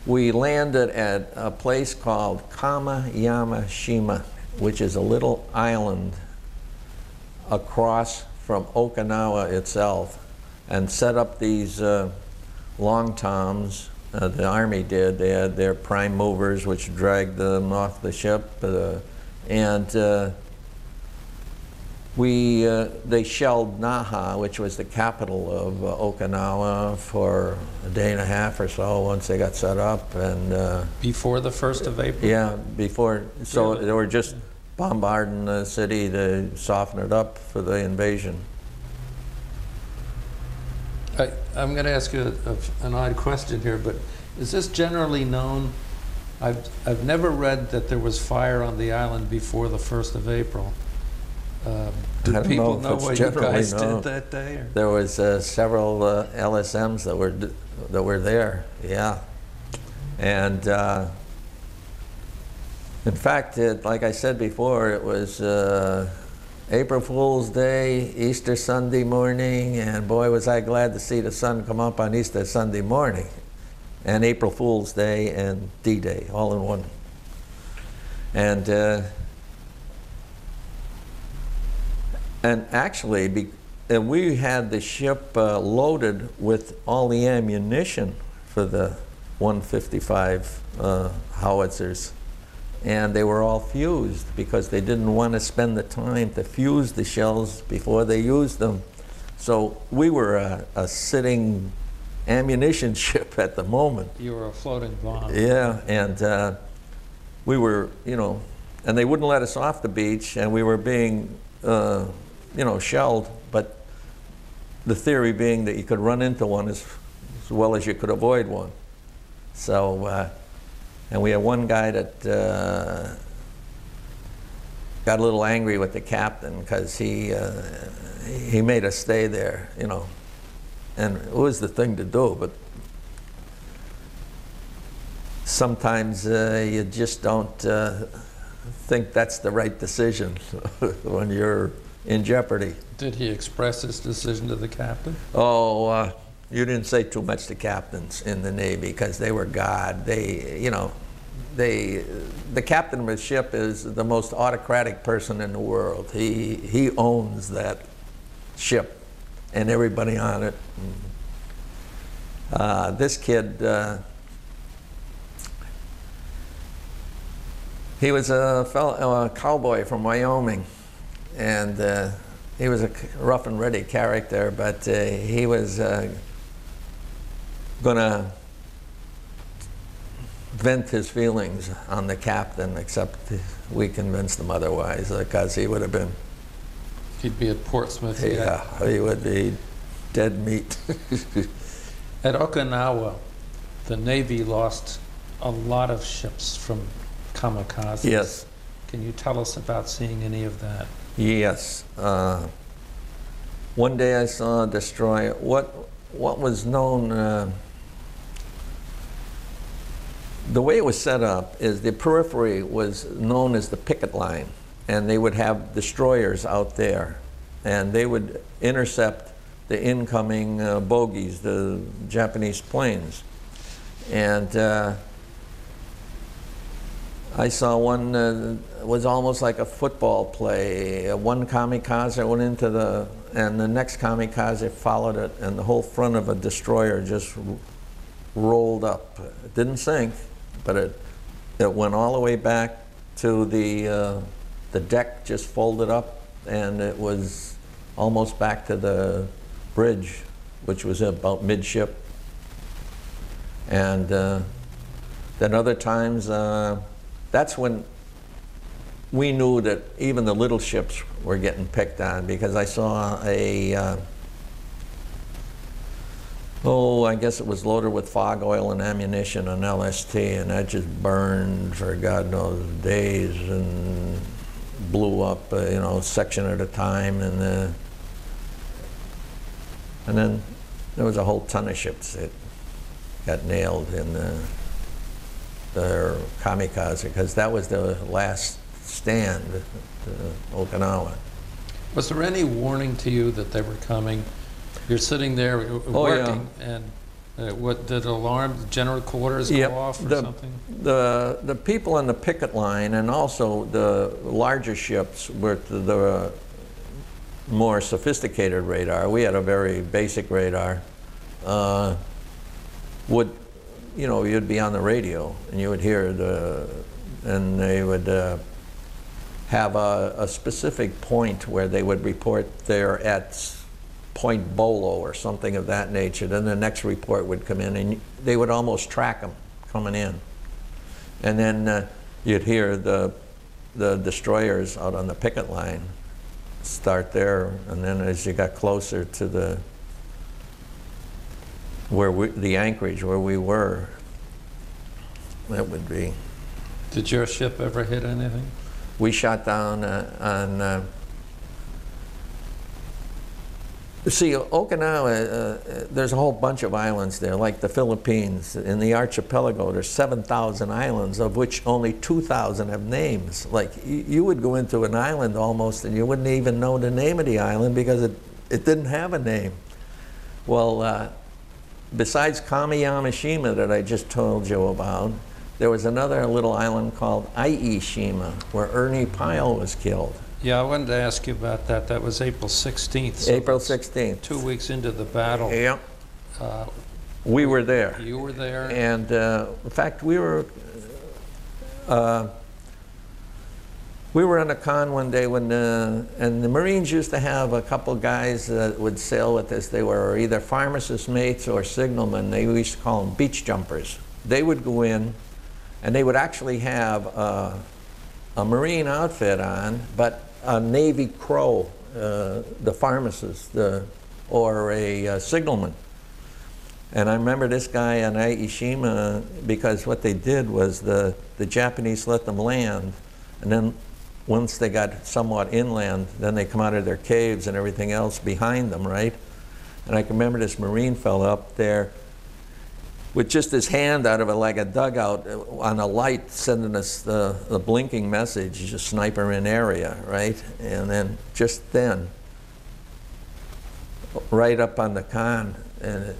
we landed at a place called Kamayamashima, which is a little island across from Okinawa itself, and set up these uh, long toms. Uh, the army did. They had their prime movers, which dragged them off the ship, uh, and uh, we uh, they shelled Naha, which was the capital of uh, Okinawa, for a day and a half or so. Once they got set up, and uh, Before the 1st of April? yeah, before so Really? they were just bombarding the city to soften it up for the invasion. I, I'm going to ask you a, a- an odd question here, but is this generally known? I've, I've never read that there was fire on the island before the 1st of April. Um, Do people know know what you guys known. did that day? or- There was uh, several uh, LSMs that were d- that were there, yeah, and uh, in fact, it, like I said before, it was uh, April Fool's Day, Easter Sunday morning, and boy, was I glad to see the sun come up on Easter Sunday morning, and April Fool's Day and D-Day all in one, and. Uh, And actually, be, and we had the ship uh, loaded with all the ammunition for the 155 uh, howitzers. And they were all fused because they didn't want to spend the time to fuse the shells before they used them. So we were a, a sitting ammunition [laughs] ship at the moment. You were a floating bomb. Yeah, and uh, we were, you know, and they wouldn't let us off the beach, and we were being, uh, you know, shelled. But the theory being that you could run into one as, as well as you could avoid one. So, uh, and we had one guy that uh, got a little angry with the captain because he uh, he made us stay there, you know, and it was the thing to do, but sometimes uh, you just don't uh, think that's the right decision [laughs] when you're in jeopardy. Did he express his decision to the captain? Oh, uh, you didn't say too much to captains in the Navy because they were God. They, you know, they, the captain of a ship is the most autocratic person in the world. He, he owns that ship and everybody on it. Uh, this kid, uh, he was a fellow, a cowboy from Wyoming, and uh, he was a rough and ready character, but uh, he was uh, going to vent his feelings on the captain, except we convinced him otherwise, because he would have been, He'd be at Portsmouth. yeah, he would be dead meat. [laughs] At Okinawa, the Navy lost a lot of ships from kamikazes. yes, Can you tell us about seeing any of that? Yes. Uh, one day I saw a destroyer. What what was known. Uh, the way it was set up is the periphery was known as the picket line, and they would have destroyers out there, and they would intercept the incoming uh, bogies, the Japanese planes. And uh, I saw one uh, was almost like a football play. One kamikaze went into the, and the next kamikaze followed it, and the whole front of a destroyer just rolled up. It didn't sink, but it it went all the way back to the uh, the deck, just folded up, and it was almost back to the bridge which was about midship. And uh, then other times, uh, that's when we knew that even the little ships were getting picked on because I saw a, uh, oh, I guess it was loaded with fog oil and ammunition on LST, and that just burned for God knows days and blew up, uh, you know, section at a time, and uh, and then there was a whole ton of ships that got nailed in the their kamikaze because that was the last stand to Okinawa. Was there any warning to you that they were coming? You're sitting there uh, Oh, yeah. working, and uh, what, did alarm, general quarters go Yep, off or the- something? The, the people on the picket line and also the larger ships with the- the more sophisticated radar, we had a very basic radar, uh, would, you know, you'd be on the radio and you would hear the, and they would uh, have a, a specific point where they would report they're at Point Bolo or something of that nature. Then the next report would come in and they would almost track them coming in. And then uh, you'd hear the, the destroyers out on the picket line start there. And then as you got closer to the, where we, the anchorage where we were, that would be. Did your ship ever hit anything? We shot down uh, on. Uh, see, Okinawa, uh, uh, there's a whole bunch of islands there, like the Philippines. In the archipelago, there's 7,000 islands, of which only 2,000 have names. Like, you, you would go into an island almost and you wouldn't even know the name of the island because it, it didn't have a name. Well, besides Kamiyamashima that I just told you about, there was another little island called Ie Shima where Ernie Pyle was killed, Yeah, I wanted to ask you about that. That was April 16th. so April 16th. Two weeks into the battle. Yep, Uh, we were there. You were there? And uh, in fact, we were uh, we were on a con one day when the, and the Marines used to have a couple guys that would sail with us. They were either pharmacist mates or signalmen. They used to call them beach jumpers. They would go in, and they would actually have uh, a Marine outfit on, but a Navy crow, uh, the pharmacist, the, or a uh, signalman. And I remember this guy on Ie Shima because what they did was the, the Japanese let them land, and then once they got somewhat inland, then they come out of their caves and everything else behind them, right? And I can remember this Marine fellow up there with just his hand out of it like a dugout uh, on a light sending us the, the blinking message, just sniper in area, right? And then just then, right up on the con, and it,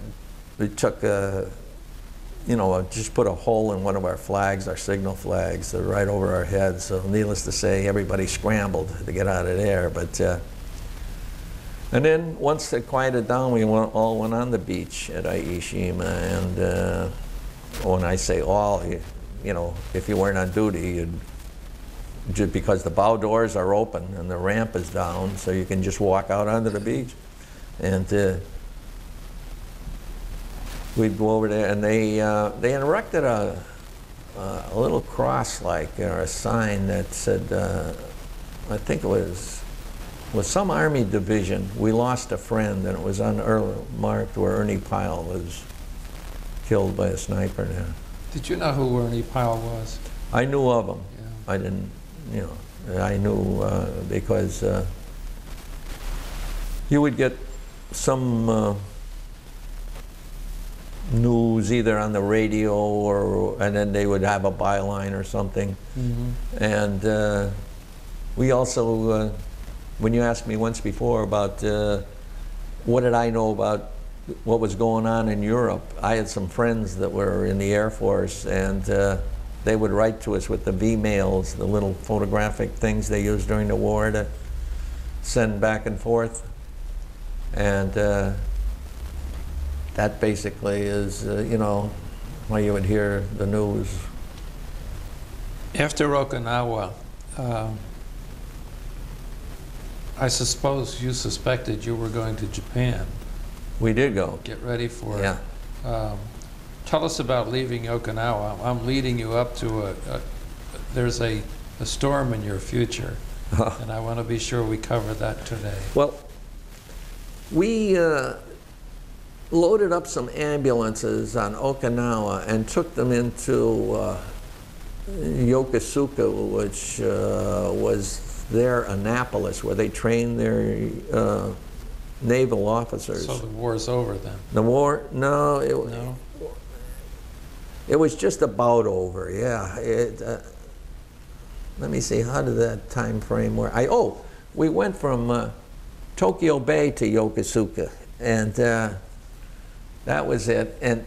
we took a, you know, just put a hole in one of our flags, our signal flags, uh, right over our heads. So needless to say, everybody scrambled to get out of there. But uh, and then once it quieted down, we went, all went on the beach at Ie Shima. And uh, when I say all, you, you know, if you weren't on duty, just because the bow doors are open and the ramp is down, so you can just walk out onto the beach. And uh, we'd go over there, and they uh, they erected a uh, a little cross like or a sign that said, uh, I think it was was some army division. We lost a friend, and it was unmarked where Ernie Pyle was killed by a sniper. There, Did you know who Ernie Pyle was? I knew of him. Yeah. I didn't, you know, I knew uh, because uh, you would get some uh, news either on the radio or, and then they would have a byline or something. And uh, we also, uh, when you asked me once before about uh, what did I know about what was going on in Europe, I had some friends that were in the Air Force and uh, they would write to us with the V-mails, the little photographic things they used during the war to send back and forth. And uh, that basically is, uh, you know, why you would hear the news. After Okinawa, um, I suppose you suspected you were going to Japan. We did go. get ready for it. Yeah. Um, Tell us about leaving Okinawa. I'm leading you up to a, a- there's a, a storm in your future, [laughs] and I want to be sure we cover that today. Well, we uh, loaded up some ambulances on Okinawa and took them into uh, Yokosuka, which uh, was their Annapolis, where they trained their uh, naval officers. So the war's over then? The war? No, it, No? it was just about over. Yeah. It, uh, let me see. How did that time frame work? I oh, we went from uh, Tokyo Bay to Yokosuka, and uh, that was it. And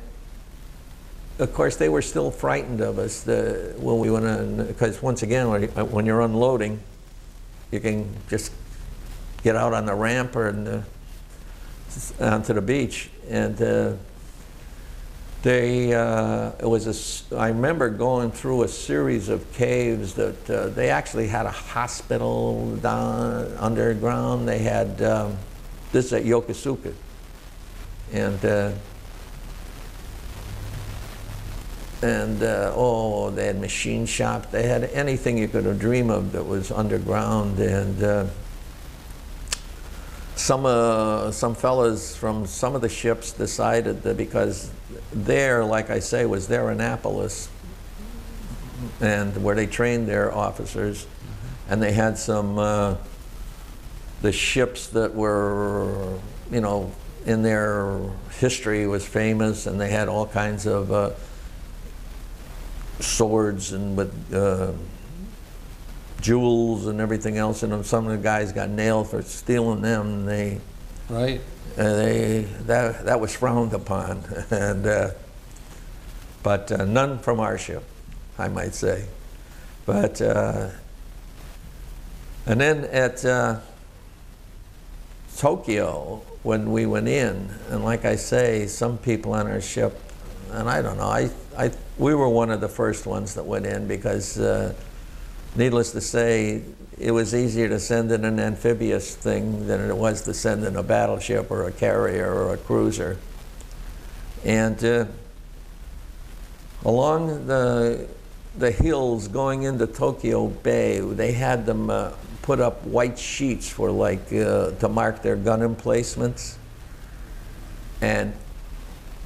of course, they were still frightened of us the, when we went on, because once again, when, you- when you're unloading, you can just get out on the ramp or the, onto the beach, and. Uh, they, uh, it was a I remember going through a series of caves that uh, they actually had a hospital down underground. They had, um, this is at Yokosuka. And, uh, and uh, oh, they had machine shop. They had anything you could dream of that was underground. And uh, some uh, some fellas from some of the ships decided that because there, like I say, was their Annapolis, and where they trained their officers, and they had some uh, the ships that were you know in their history was famous, and they had all kinds of uh, swords and with. Uh, jewels and everything else in them. Some of the guys got nailed for stealing them. And they, Right? uh, they that that was frowned upon, [laughs] and uh, but uh, none from our ship, I might say. But uh, and then at uh, Tokyo, when we went in, and like I say, some people on our ship, and I don't know, I, I we were one of the first ones that went in because. Uh, needless to say, it was easier to send in an amphibious thing than it was to send in a battleship or a carrier or a cruiser. And uh, along the, the hills going into Tokyo Bay, they had them uh, put up white sheets for like uh, to mark their gun emplacements. And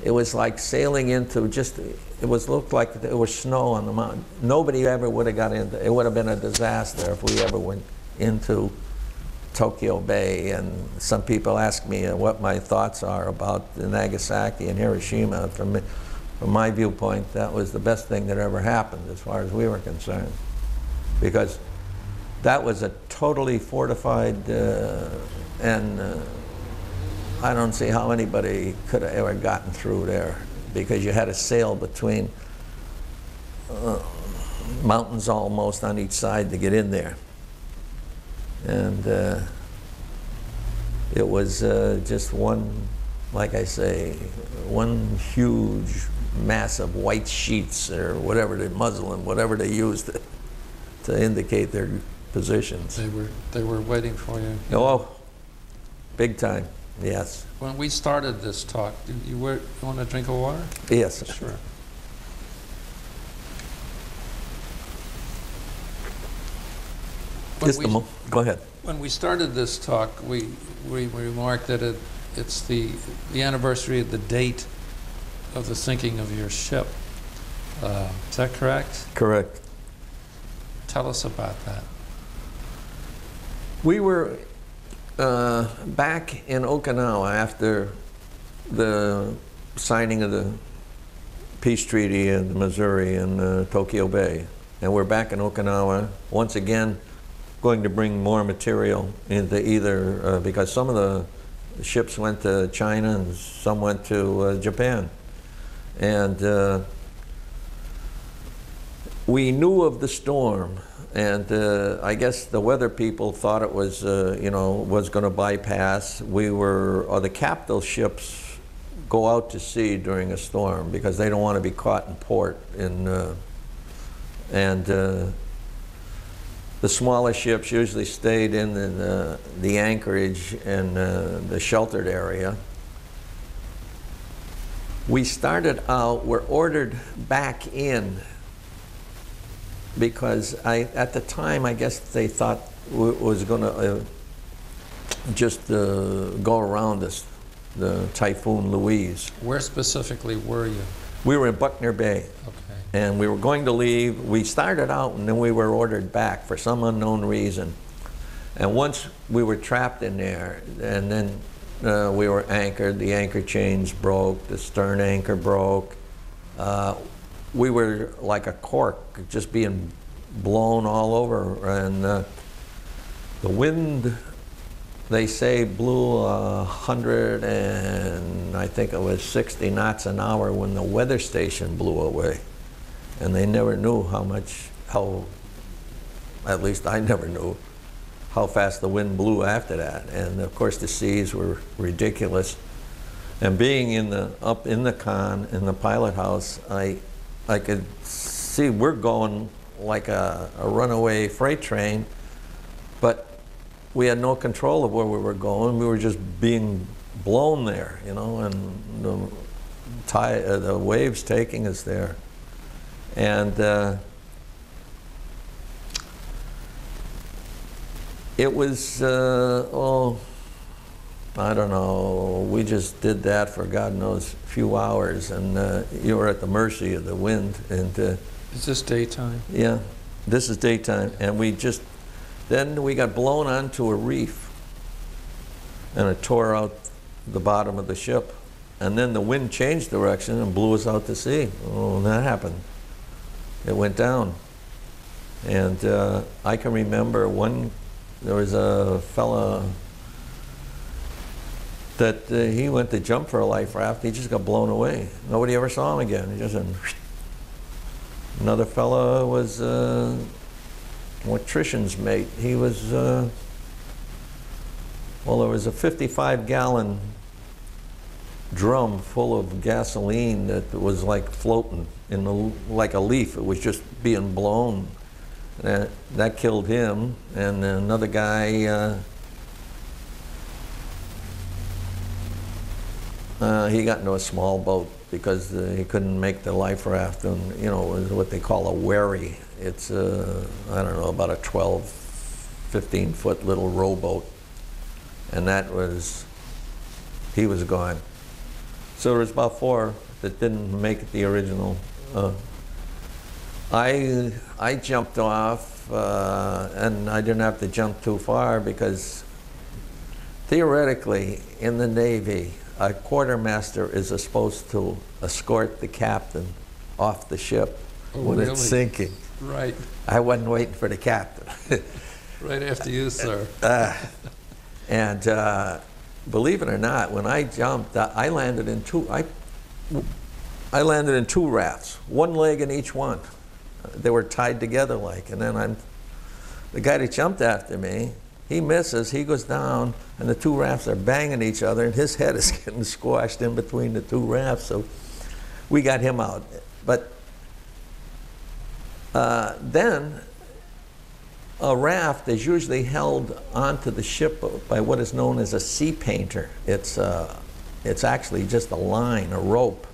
it was like sailing into just it was looked like there was snow on the mountain. Nobody ever would have got into. It would have been a disaster if we ever went into Tokyo Bay. And some people ask me uh, what my thoughts are about Nagasaki and Hiroshima. From from my viewpoint, that was the best thing that ever happened, as far as we were concerned, because that was a totally fortified uh, and. Uh, I don't see how anybody could have ever gotten through there because you had to sail between uh, mountains almost on each side to get in there. And uh, it was uh, just one, like I say, one huge mass of white sheets or whatever they muslin, whatever they used to, [laughs] to indicate their positions. They were, they were waiting for you. Oh, big time, yes, When we started this talk, you, were, you want a drink of water? yes. Sure. When Just a we- mo, go ahead. When we started this talk, we, we remarked that it, it's the, the anniversary of the date of the sinking of your ship. Uh, Is that correct? Correct. Tell us about that. We were uh, back in Okinawa after the signing of the peace treaty in Missouri in uh, Tokyo Bay. And we're back in Okinawa, once again, going to bring more material into either, uh, because some of the ships went to China and some went to uh, Japan. And uh, we knew of the storm, and uh, I guess the weather people thought it was, uh, you know, was going to bypass. We were, or the capital ships go out to sea during a storm because they don't want to be caught in port. In, uh, and uh, the smaller ships usually stayed in the, the anchorage and uh, the sheltered area. We started out, we're ordered back in because I, at the time, I guess they thought w- was going to uh, just uh, go around us, the Typhoon Louise. Where specifically were you? We were in Buckner Bay. Okay. and we were going to leave. We started out and then we were ordered back for some unknown reason. And once we were trapped in there, and then uh, we were anchored, the anchor chains broke, the stern anchor broke. Uh, we were like a cork, just being blown all over. And uh, the wind, they say, blew a hundred and I think it was 60 knots an hour when the weather station blew away and they never knew how much, how, at least I never knew, how fast the wind blew after that. And of course, the seas were ridiculous. And being in the, up in the con, in the pilot house, I, I could see we're going like a, a runaway freight train, but we had no control of where we were going. We were just being blown there, you know, and the, tide, uh, the waves taking us there. And uh, it was, uh, oh, I don't know, we just did that for God knows a few hours, and uh, you were at the mercy of the wind. And uh, Is this daytime? yeah, this is daytime, and we just, then we got blown onto a reef, and it tore out the bottom of the ship. And then the wind changed direction and blew us out to sea. Oh, and that happened. It went down. And uh, I can remember one, there was a fella that uh, he went to jump for a life raft. He just got blown away. Nobody ever saw him again. He just went, Another fellow was uh, an electrician's mate. He was, uh, well, there was a 55 gallon drum full of gasoline that was like floating in the, like a leaf. It was just being blown. That, that killed him. And another guy, uh, he got into a small boat because uh, he couldn't make the life raft. And, you know, it was what they call a wherry. It's, uh, I don't know, about a 12, 15 foot little rowboat. And that was, he was gone. So there was about four that didn't make the original. Uh, I I jumped off, uh, and I didn't have to jump too far because theoretically, in the Navy, a quartermaster is supposed to escort the captain off the ship Oh, when really? it's sinking. Right. I wasn't waiting for the captain. [laughs] Right after you, sir. [laughs] And uh, believe it or not, when I jumped, uh, I landed in two. I, I landed in two rafts, one leg in each one. They were tied together like, and then I'm, the guy that jumped after me, he misses, he goes down, and the two rafts are banging each other, and his [laughs] head is getting squashed in between the two rafts. So we got him out. But uh, then a raft is usually held onto the ship by what is known as a sea painter. It's, uh, it's actually just a line, a rope,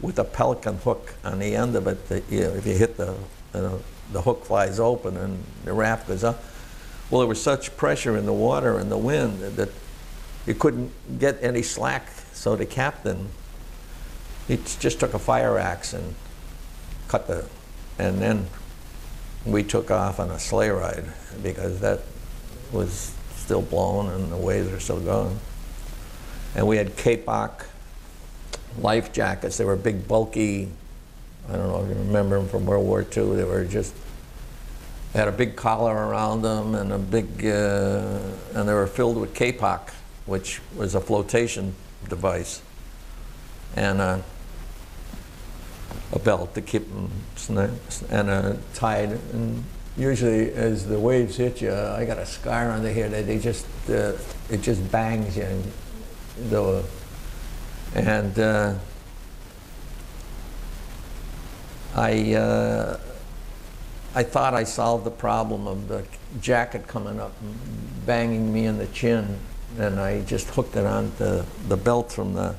with a pelican hook on the end of it. That you know, if you hit the, you know, the hook flies open and the raft goes up. Well, there was such pressure in the water and the wind that you couldn't get any slack. So the captain, he just took a fire axe and cut the, and then we took off on a sleigh ride because that was still blowing and the waves were still going. And we had Kapok life jackets. They were big, bulky. I don't know if you remember them from World War II. They were just they had a big collar around them and a big, uh, and they were filled with Kapok, which was a flotation device, and uh, a belt to keep them and uh, tied. And usually, as the waves hit you, I got a scar under here that they just uh, it just bangs you. And, the, and uh, I uh, I thought I solved the problem of the jacket coming up and banging me in the chin, and I just hooked it onto the belt from the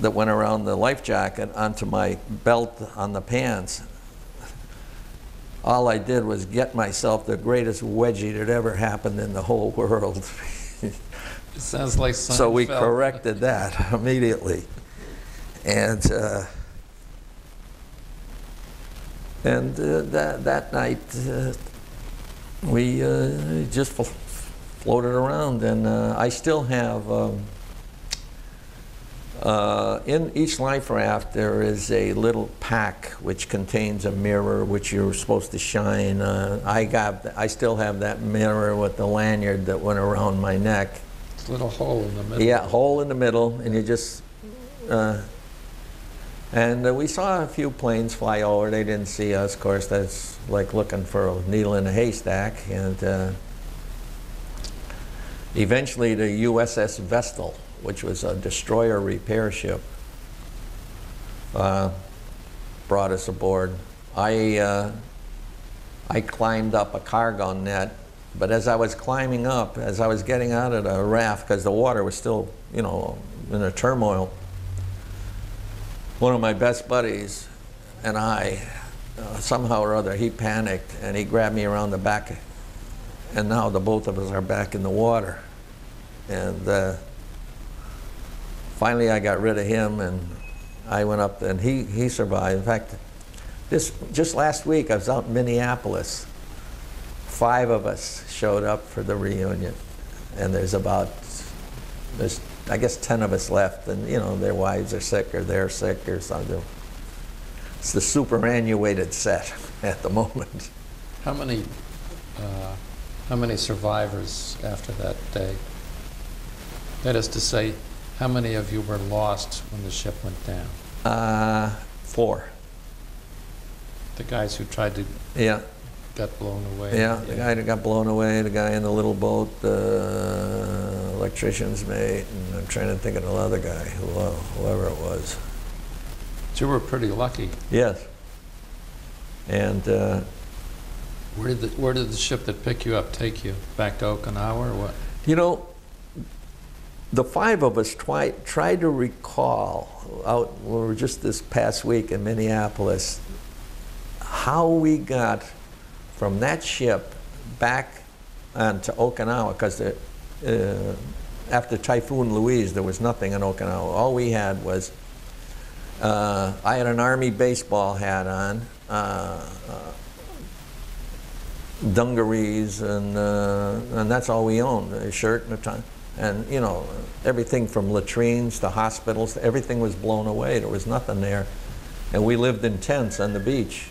that went around the life jacket onto my belt on the pants. All I did was get myself the greatest wedgie that ever happened in the whole [laughs] world. It sounds like Seinfeld. So we corrected that [laughs] immediately. And, uh, and uh, that, that night, uh, we uh, just fl- floated around. And uh, I still have, um, uh, in each life raft, there is a little pack which contains a mirror which you're supposed to shine. Uh, I, got, I still have that mirror with the lanyard that went around my neck. It's a little hole in the middle. Yeah, hole in the middle, and you just, uh, and uh, we saw a few planes fly over. They didn't see us. Of course, that's like looking for a needle in a haystack. And uh, eventually, the USS Vestal, which was a destroyer repair ship, uh, brought us aboard. I uh, I climbed up a cargo net, but as I was climbing up, as I was getting out of the raft, because the water was still, you know, in a turmoil, one of my best buddies and I, uh, somehow or other, he panicked and he grabbed me around the back, and now the both of us are back in the water. And uh, finally, I got rid of him, and I went up, and he, he survived. In fact, this just last week, I was out in Minneapolis. Five of us showed up for the reunion, and there's about there's I guess ten of us left, and you know their wives are sick or they're sick or something. It's the superannuated set [laughs] at the moment. How many, uh, how many survivors after that day? That is to say, how many of you were lost when the ship went down? Uh, four. The guys who tried to, Yeah, got blown away? yeah. The guy that got blown away, the guy in the little boat, the electrician's mate, and I'm trying to think of another guy, whoever it was. But You were pretty lucky. Yes. And uh, Where did, the where did the ship that picked you up take you? Back to Okinawa or what? You know, the five of us try, tried to recall out, we were just this past week in Minneapolis, how we got from that ship back onto Okinawa, because uh, after Typhoon Louise, there was nothing in Okinawa. All we had was, uh, I had an Army baseball hat on, uh, dungarees, and, uh, and that's all we owned, a shirt and a tie. And, you know, everything from latrines to hospitals, everything was blown away. There was nothing there. And we lived in tents on the beach.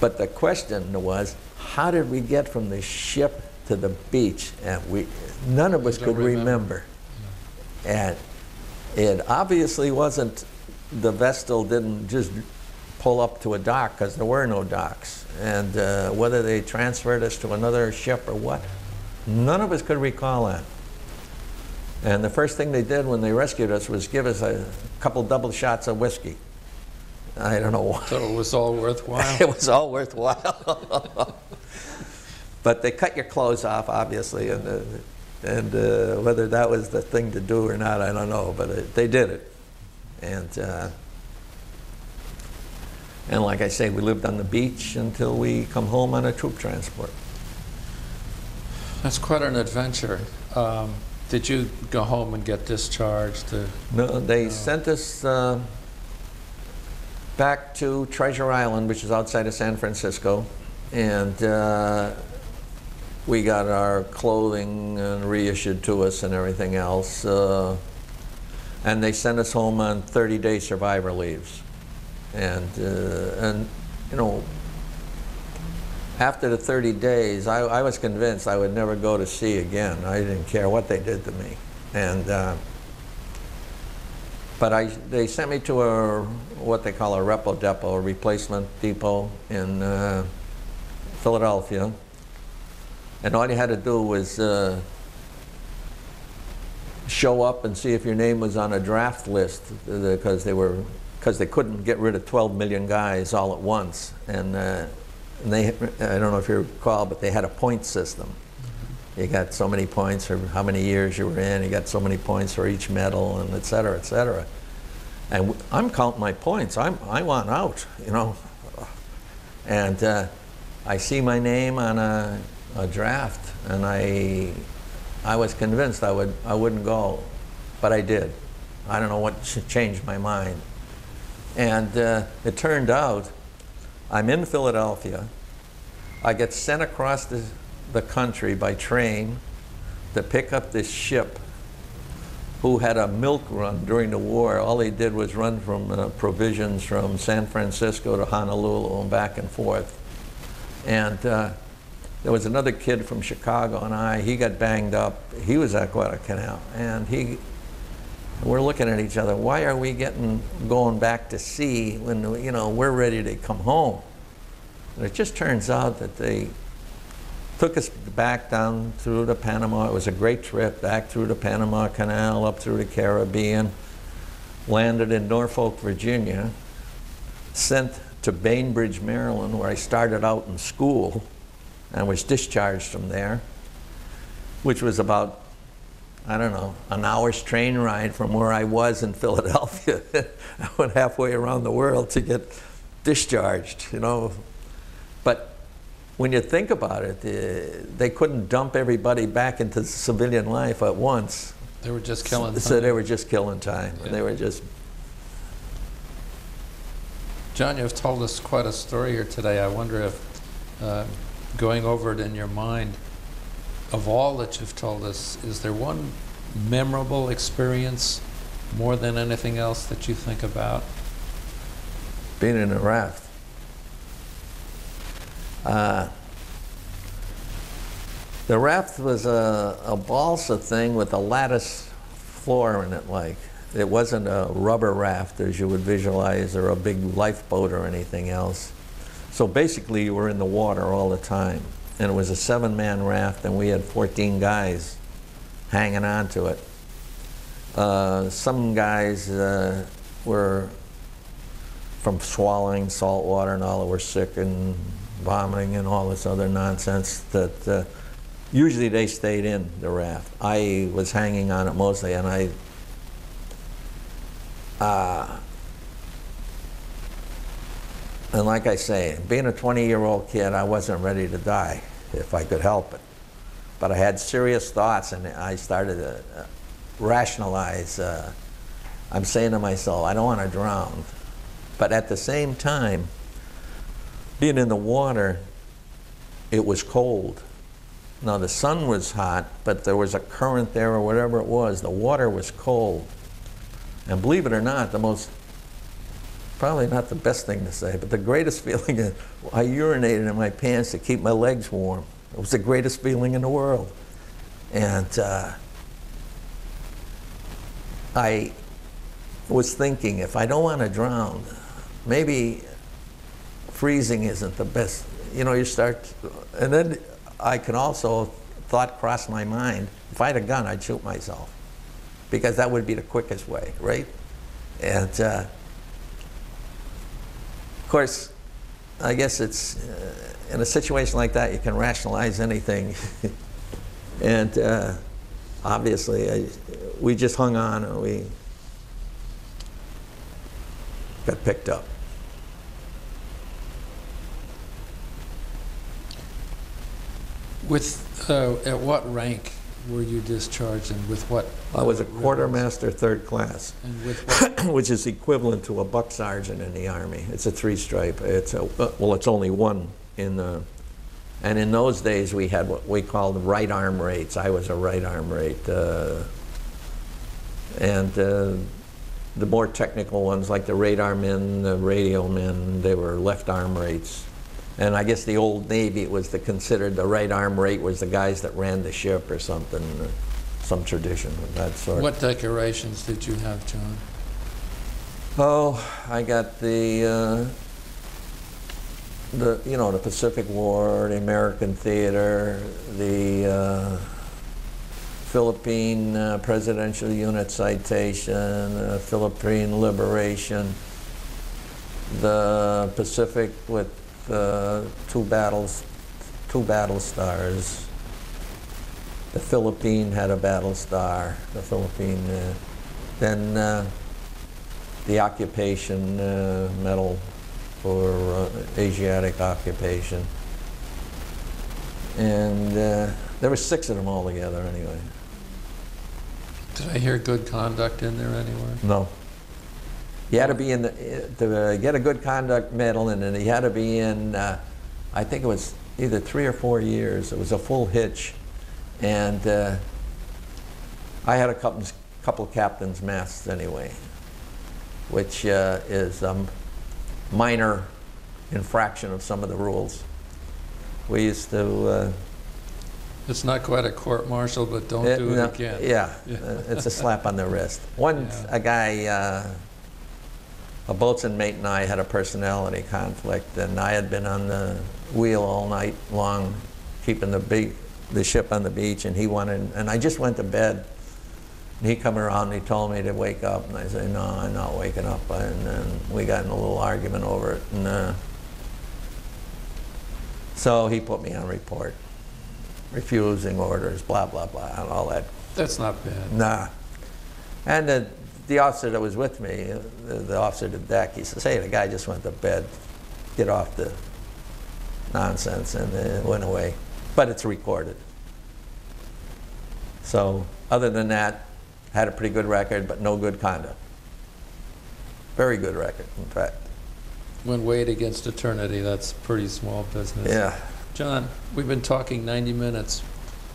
But the question was, how did we get from the ship to the beach? And we, none of us could remember. And it obviously wasn't, the Vestal didn't just pull up to a dock because there were no docks. And uh, whether they transferred us to another ship or what, none of us could recall that. And the first thing they did when they rescued us was give us a couple double shots of whiskey. I don't know why. So it was all worthwhile? [laughs] it was all worthwhile. [laughs] but they cut your clothes off, obviously, and, uh, and uh, whether that was the thing to do or not, I don't know. But it, they did it, and uh, and like I say, we lived on the beach until we come home on a troop transport. That's quite an adventure. Um, Did you go home and get discharged? uh, No, they sent us uh, back to Treasure Island, which is outside of San Francisco, and uh, we got our clothing uh, reissued to us and everything else. Uh, and they sent us home on 30-day survivor leaves, and uh, and you know. After the 30 days, I, I was convinced I would never go to sea again. I didn't care what they did to me, and. Uh, but I, they sent me to a, what they call a repo depot, a replacement depot in uh, Philadelphia. And all you had to do was uh, show up and see if your name was on a draft list because they were, because they couldn't get rid of 12 million guys all at once. And, uh, and they, I don't know if you recall, but they had a point system. You got so many points for how many years you were in. You got so many points for each medal, and et cetera, et cetera. And I'm counting my points. I'm, I want out, you know. And uh, I see my name on a, a draft, and I, I was convinced I, would, I wouldn't go, but I did. I don't know what changed my mind. And uh, it turned out I'm in Philadelphia. I get sent across the, the country by train to pick up this ship who had a milk run during the war. All they did was run from uh, provisions from San Francisco to Honolulu and back and forth. And uh, there was another kid from Chicago and I, he got banged up. He was at Guadalcanal. And he, we're looking at each other, why are we getting, going back to sea when, you know, we're ready to come home? And it just turns out that they took us back down through the Panama. It was a great trip, back through the Panama Canal, up through the Caribbean, landed in Norfolk, Virginia, sent to Bainbridge, Maryland, where I started out in school and was discharged from there, which was about, I don't know, an hour's train ride from where I was in [laughs] Philadelphia. [laughs] I went halfway around the world to get discharged, you know. When you think about it, they couldn't dump everybody back into civilian life at once. They were just killing So they were just killing time. Yeah. They were just John, you've told us quite a story here today. I wonder if, uh, going over it in your mind, of all that you've told us, is there one memorable experience more than anything else that you think about? being in a raft. Uh, the raft was a, a balsa thing with a lattice floor in it, like. It wasn't a rubber raft as you would visualize, or a big lifeboat or anything else. So basically, you were in the water all the time. And it was a seven man raft, and we had 14 guys hanging on to it. Uh, some guys uh, were from swallowing salt water and all that were sick and vomiting and all this other nonsense that uh, usually they stayed in the raft. I was hanging on it mostly and I uh, and like I say, being a 20 year old kid, I wasn't ready to die if I could help it. But I had serious thoughts and I started to uh, rationalize. Uh, I'm saying to myself, I don't want to drown. But at the same time, being in the water, it was cold. Now the sun was hot, but there was a current there or whatever it was. The water was cold. And believe it or not, the most, probably not the best thing to say, but the greatest [laughs] feeling, is I urinated in my pants to keep my legs warm. It was the greatest feeling in the world. And uh, I was thinking, if I don't want to drown, maybe freezing isn't the best. You know, you start, and then I can also, thought cross my mind, if I had a gun, I'd shoot myself. Because that would be the quickest way, right? And uh, of course, I guess it's, uh, in a situation like that, you can rationalize anything. [laughs] and uh, obviously, I, we just hung on and we got picked up. With, uh, at what rank were you discharged and with what? I was a quartermaster third class, And with [coughs] what, which is equivalent to a buck sergeant in the Army. It's a three stripe. It's a, uh, well, it's only one in the, and in those days we had what we called right arm rates. I was a right arm rate. Uh, and uh, the more technical ones, like the radar men, the radio men, they were left arm rates. And I guess the old Navy was the considered the right arm rate was the guys that ran the ship or something, uh, some tradition of that sort. what decorations did you have, John? Oh, I got the, uh, the, you know, the Pacific War, the American Theater, the uh, Philippine uh, Presidential Unit Citation, uh, Philippine Liberation, the Pacific with uh, two battles, two battle stars, The Philippine had a battle star, the Philippine, uh, then uh, the occupation uh, medal for uh, Asiatic occupation. And uh, there were six of them all together anyway. Did I hear good conduct in there anywhere? No. You had to be in the, to get a good conduct medal, and then you had to be in, uh, I think it was either three or four years. It was a full hitch. And uh, I had a couple, couple captain's masts anyway, which uh, is a minor infraction of some of the rules. We used to. Uh, It's not quite a court martial, but don't it- do no, it again. Yeah, Yeah. [laughs] it's a slap on the wrist. One, Yeah. a guy, uh, a boatswain mate and I had a personality conflict, and I had been on the wheel all night long, keeping the the ship on the beach, and he wanted, and I just went to bed. And he come around and he told me to wake up, and I said, no, I'm not waking up. And then we got in a little argument over it, and uh, so he put me on report, refusing orders, blah, blah, blah, and all that That's not bad. Nah. And the, the officer that was with me, uh, the, the officer at the deck, he says, hey, the guy just went to bed. Get off the nonsense. And it went away. But it's recorded. So, other than that, had a pretty good record, but no good conduct. Very good record, in fact. When weighed against eternity, that's pretty small business. Yeah. John, we've been talking 90 minutes.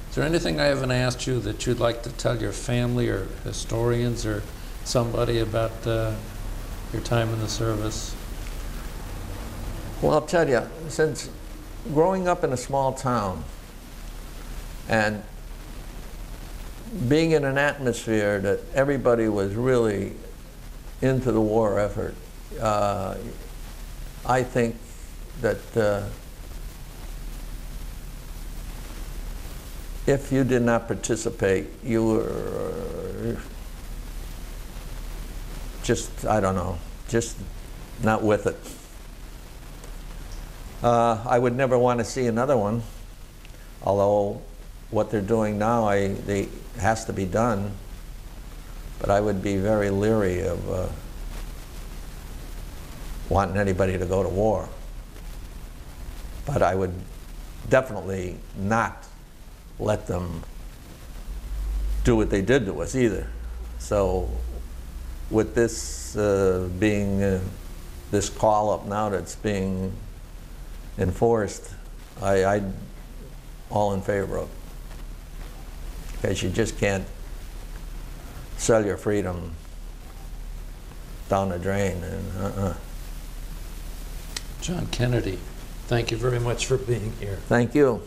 Is there anything I haven't asked you that you'd like to tell your family or historians or somebody about uh, your time in the service? Well, I'll tell you, since growing up in a small town and being in an atmosphere that everybody was really into the war effort, uh, I think that uh, if you did not participate, you were just, I don't know, just not with it. Uh, I would never want to see another one, although what they're doing now, I, they, has to be done. But I would be very leery of uh, wanting anybody to go to war. But I would definitely not let them do what they did to us either. So with this uh, being, uh, this call up now that's being enforced, I, I, all in favor of. Because you just can't sell your freedom down the drain and, uh-uh. John Kennedy, thank you very much for being here. Thank you.